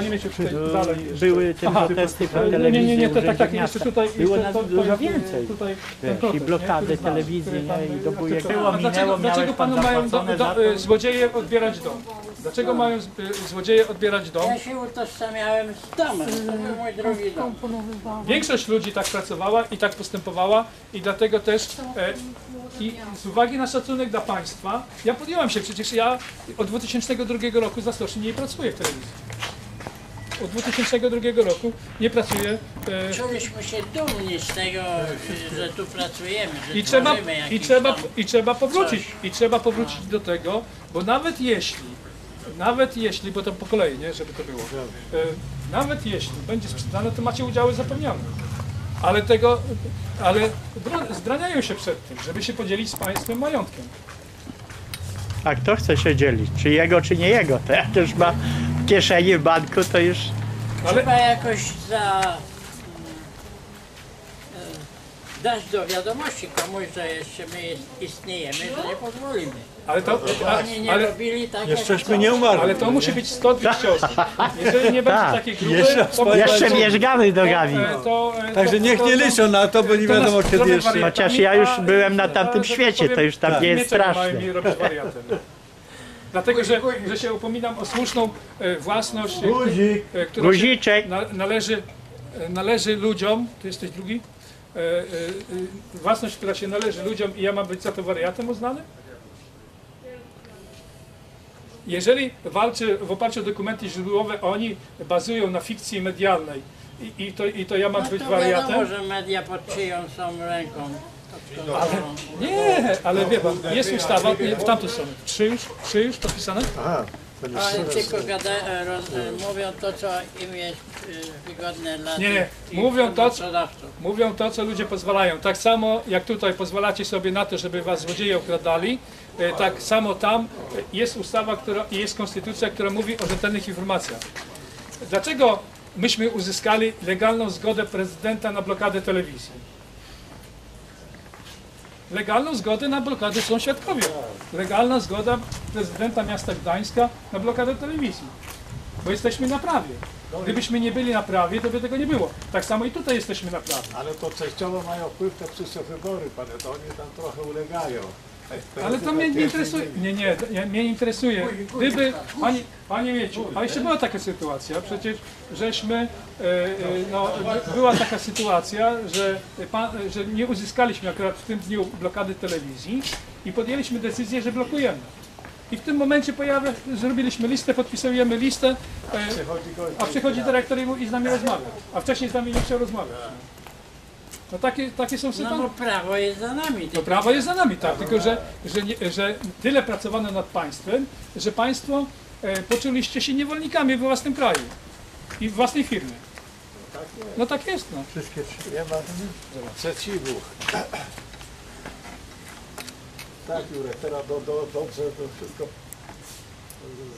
Były te protesty po Nie, telewizji. nie, nie, te, tak, tak, jeszcze miasta. tutaj. Było nas dużo więcej. I blokady nie? Telewizji, nie? I do bujek. Było, A dlaczego, dlaczego panu pan mają y, złodzieje odbierać dom? Dlaczego mają z- y, złodzieje odbierać dom? Ja się utożsamiałem z domem, to był mój drugi dom. Większość ludzi tak pracowała i tak postępowała i dlatego też e, i z uwagi na szacunek dla państwa, ja podjąłem się, przecież ja od 2002 roku za stocznie nie pracuję w telewizji. Od 2002 roku nie pracuję e, Czuliśmy się dumni z tego, że tu pracujemy, że i trzeba, tworzymy i, jakiś trzeba, tam... i trzeba powrócić, i trzeba powrócić do tego, bo nawet jeśli, nawet jeśli, bo to po kolei, nie, żeby to było, e, nawet jeśli będzie sprzedane, to macie udziały zapewnione. Ale tego, ale zdraniają się przed tym, żeby się podzielić z państwem majątkiem. A kto chce się dzielić? Czy jego, czy nie jego? To jak już ma w kieszeni w banku, to już Ale Trzeba jakoś za... e, dać do wiadomości komuś, że jeszcze my istniejemy, że nie pozwolimy. Ale to, Oni nie ale, robili tak, Jeszcześmy nie umarli. ale to musi być 100-200 osób. Jeżeli nie będzie Tak. takiej grupy, Jeszcze to, jeszcze nogami. e, to, e, Także to- niech to- nie to- liczą na to, bo nie to nas wiadomo kiedy trochę jeszcze. wariatami, Chociaż ja już a, byłem na tamtym że tak świecie, to już tam nie jest strasznie. mają mi robić wariatem. Dlatego, że, że się upominam o słuszną e, własność, e, Guzik. e, która się Guziczek. na, należy, e, należy ludziom, ty jesteś drugi, e, e, e, własność, która się należy ludziom i ja mam być za to wariatem uznany? Jeżeli walczy w oparciu o dokumenty źródłowe, oni bazują na fikcji medialnej i, i, to, i to ja mam No być to wiadomo, wariatem? że media pod czyją są ręką. Ale, nie, ale wie pan, jest ustawa, w tamtą stronę. Trzy już, trzy już podpisane? Ale tylko gada, roz, e, mówią to, co im jest e, wygodne dla Nie, nie. tych- Mówią to, co-. Mówią to, co ludzie pozwalają. Tak samo jak tutaj pozwalacie sobie na to, żeby was złodzieje okradali, tak samo tam e, jest ustawa która, i jest konstytucja, która mówi o rzetelnych informacjach. Dlaczego myśmy uzyskali legalną zgodę prezydenta na blokadę telewizji? Legalną zgodę na blokadę są świadkowie. Legalna zgoda prezydenta miasta Gdańska na blokadę telewizji. Bo jesteśmy na prawie. Gdybyśmy nie byli na prawie, to by tego nie było. Tak samo i tutaj jesteśmy na prawie. Ale to częściowo mają wpływ te przyszłe wybory, panie, to oni tam trochę ulegają. Ale to mnie nie interesuje. Nie, nie, nie mnie interesuje. Gdyby, panie, panie Mieciu, a jeszcze była taka sytuacja, przecież żeśmy, e, e, no, była taka sytuacja, że, pan, że nie uzyskaliśmy akurat w tym dniu blokady telewizji i podjęliśmy decyzję, że blokujemy. I w tym momencie pojawia, zrobiliśmy listę, podpisujemy listę, e, a przychodzi dyrektor i, i z nami rozmawia. A wcześniej z nami nie chciał rozmawiać. No takie, takie są No sytuacje. bo prawo jest za nami. To prawo jest za nami, tak, tylko że, że, nie, że tyle pracowano nad państwem, że państwo e, poczuliście się niewolnikami we własnym kraju i w własnej firmie. No tak jest, no. Wszystkie trzy. Nie ma sprzeciwu. Tak, Jurek, teraz do, do, dobrze to wszystko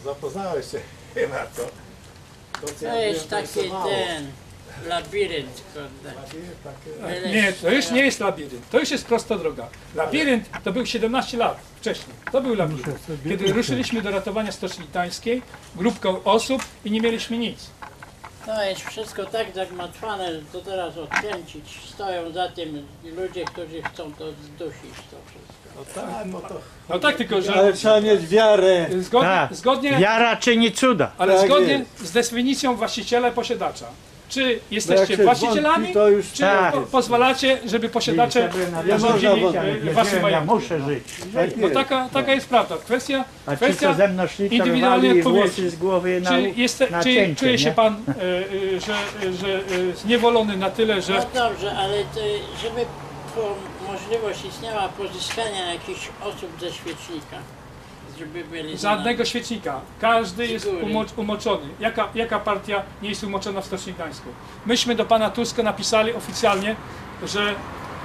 zapoznałeś się na to. To, co ja taki mało. ten labirynt, Tyle Nie, to już nie jest labirynt, to już jest prosta droga. Labirynt to był 17 lat wcześniej, to był labirynt. Kiedy ruszyliśmy do ratowania Stoczni Gdańskiej, grupką osób i nie mieliśmy nic. To jest wszystko tak zagmatwane, że to teraz odkręcić. Stoją za tym ludzie, którzy chcą to zdusić to wszystko. No tak, bo to No tak, tylko że Ale trzeba mieć wiarę. zgodnie, Tak. zgodnie Wiara czyni cuda. Ale Tak zgodnie jest. z definicją właściciela posiadacza. Czy No jesteście się właścicielami, wątpi, to już czy tak. po, pozwalacie, żeby posiadacze Nie można rządzili wątpić. e, waszym majątkiem? muszę żyć. Tak No jest. taka, taka jest prawda. Kwestia, A ci, kwestia co ze mną szli, indywidualnej odpowiedzi. z głowy na, czy, jeste, na czy cięcie, czuje się nie? pan, e, e, że, e, że e, zniewolony na tyle, No że dobrze, ale to, żeby po, możliwość istniała pozyskania jakichś osób ze świecznika, żeby byli żadnego świecznika, każdy jest umoczony. Jaka, jaka partia nie jest umoczona w Stoczni Gdańskiej? Myśmy do pana Tuska napisali oficjalnie, że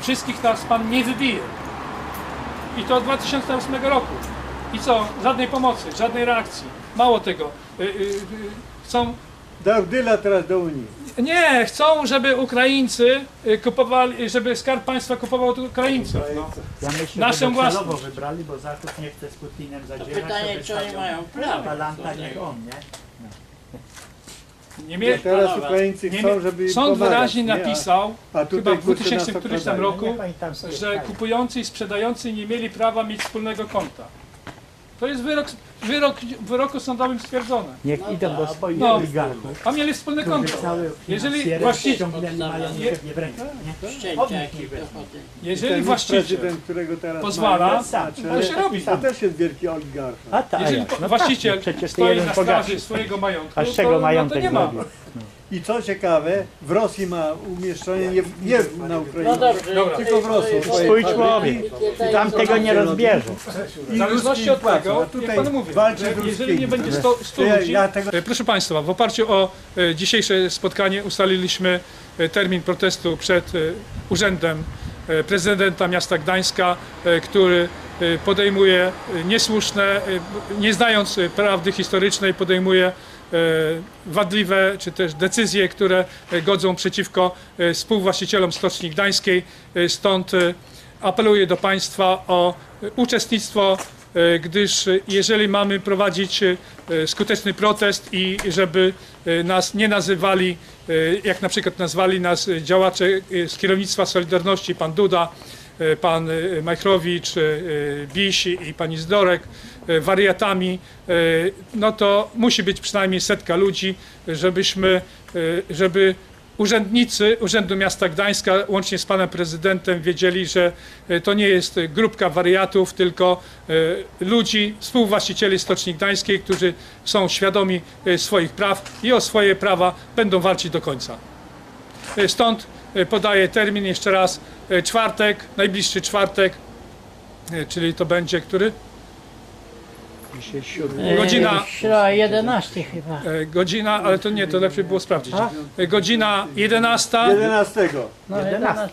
wszystkich nas pan nie wybije. I to od 2008 roku. I co? Żadnej pomocy, żadnej reakcji. Mało tego. Y, y, y, Chcą Dał dyla teraz do Unii. Nie, chcą, żeby Ukraińcy y, kupowali, żeby skarb państwa kupował od Ukraińców. No. Ja myślę, Naszą że docelowo własność. wybrali, bo Zachód nie chce z Putinem To zadzierać. pytanie, to czy oni mają prawo. Niech tego. on, nie? Nie Teraz Ukraińcy nie chcą, żeby im sąd pomagać, wyraźnie nie? A- napisał, A chyba tutaj w 2000 kurczę któryś nas tam okradają. roku, Niech oni tam sobie że stają. kupujący i sprzedający nie mieli prawa mieć wspólnego konta. To jest wyrok, wyrok w wyroku sądowym stwierdzone. Niech idą do swoich No. oligarchów. A mieli wspólne konto. Jeżeli właściciel, jeżeli właściciel, pozwala, to się robi. To też jest wielki oligarcha. A tak, jeżeli no właściciel tak, przecież to stoi na straży swojego majątku, A z czego to, no to majątek nie ma. I co ciekawe, w Rosji ma umieszczenie nie, nie na Ukrainie. No dobrze, Tylko w Rosji. Swój człowiek. Tam tego nie rozbierze. W zależności od tego, jak tutaj panu mówię, walczy jeżeli ruskimi. nie będzie 100, 100 Ja- ludzi... ja tego- E, Proszę Państwa, w oparciu o e, dzisiejsze spotkanie ustaliliśmy e, termin protestu przed urzędem prezydenta miasta Gdańska, który podejmuje niesłuszne, nie znając prawdy historycznej, podejmuje wadliwe czy też decyzje, które e, godzą przeciwko e, współwłaścicielom Stoczni Gdańskiej. E, Stąd e, apeluję do Państwa o e, uczestnictwo, e, gdyż e, jeżeli mamy prowadzić e, skuteczny protest i żeby e, nas nie nazywali, e, jak na przykład nazwali nas e, działacze e, z kierownictwa Solidarności, pan Duda, e, pan e, Majchrowicz, e, Biś i pani Zdorek, e, wariatami, e, no to musi być przynajmniej setka ludzi, żebyśmy, e, żeby urzędnicy Urzędu Miasta Gdańska, łącznie z panem prezydentem, wiedzieli, że e, to nie jest e, grupka wariatów, tylko e, ludzi, współwłaścicieli Stoczni Gdańskiej, którzy są świadomi e, swoich praw i o swoje prawa będą walczyć do końca. E, Stąd e, podaję termin jeszcze raz, e, czwartek, najbliższy czwartek, e, czyli to będzie który? E, Godzina- Środa 11 chyba. E, Godzina, ale to nie, to lepiej było sprawdzić. E, Godzina 11, 11. No 11.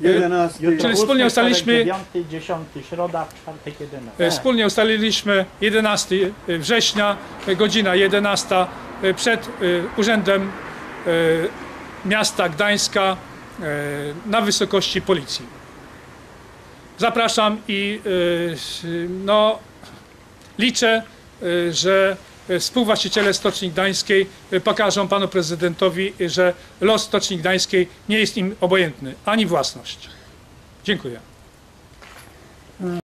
11. czyli wspólnie ustaliliśmy 9, 10, środa, czwartek, 11. E, Wspólnie ustaliliśmy 11 września, e, godzina 11 e, przed e, Urzędem e, Miasta Gdańska e, na wysokości policji. Zapraszam i e, no, liczę, e, że e, współwłaściciele Stoczni Gdańskiej e, pokażą panu prezydentowi, że los Stoczni Gdańskiej nie jest im obojętny, ani własność. Dziękuję.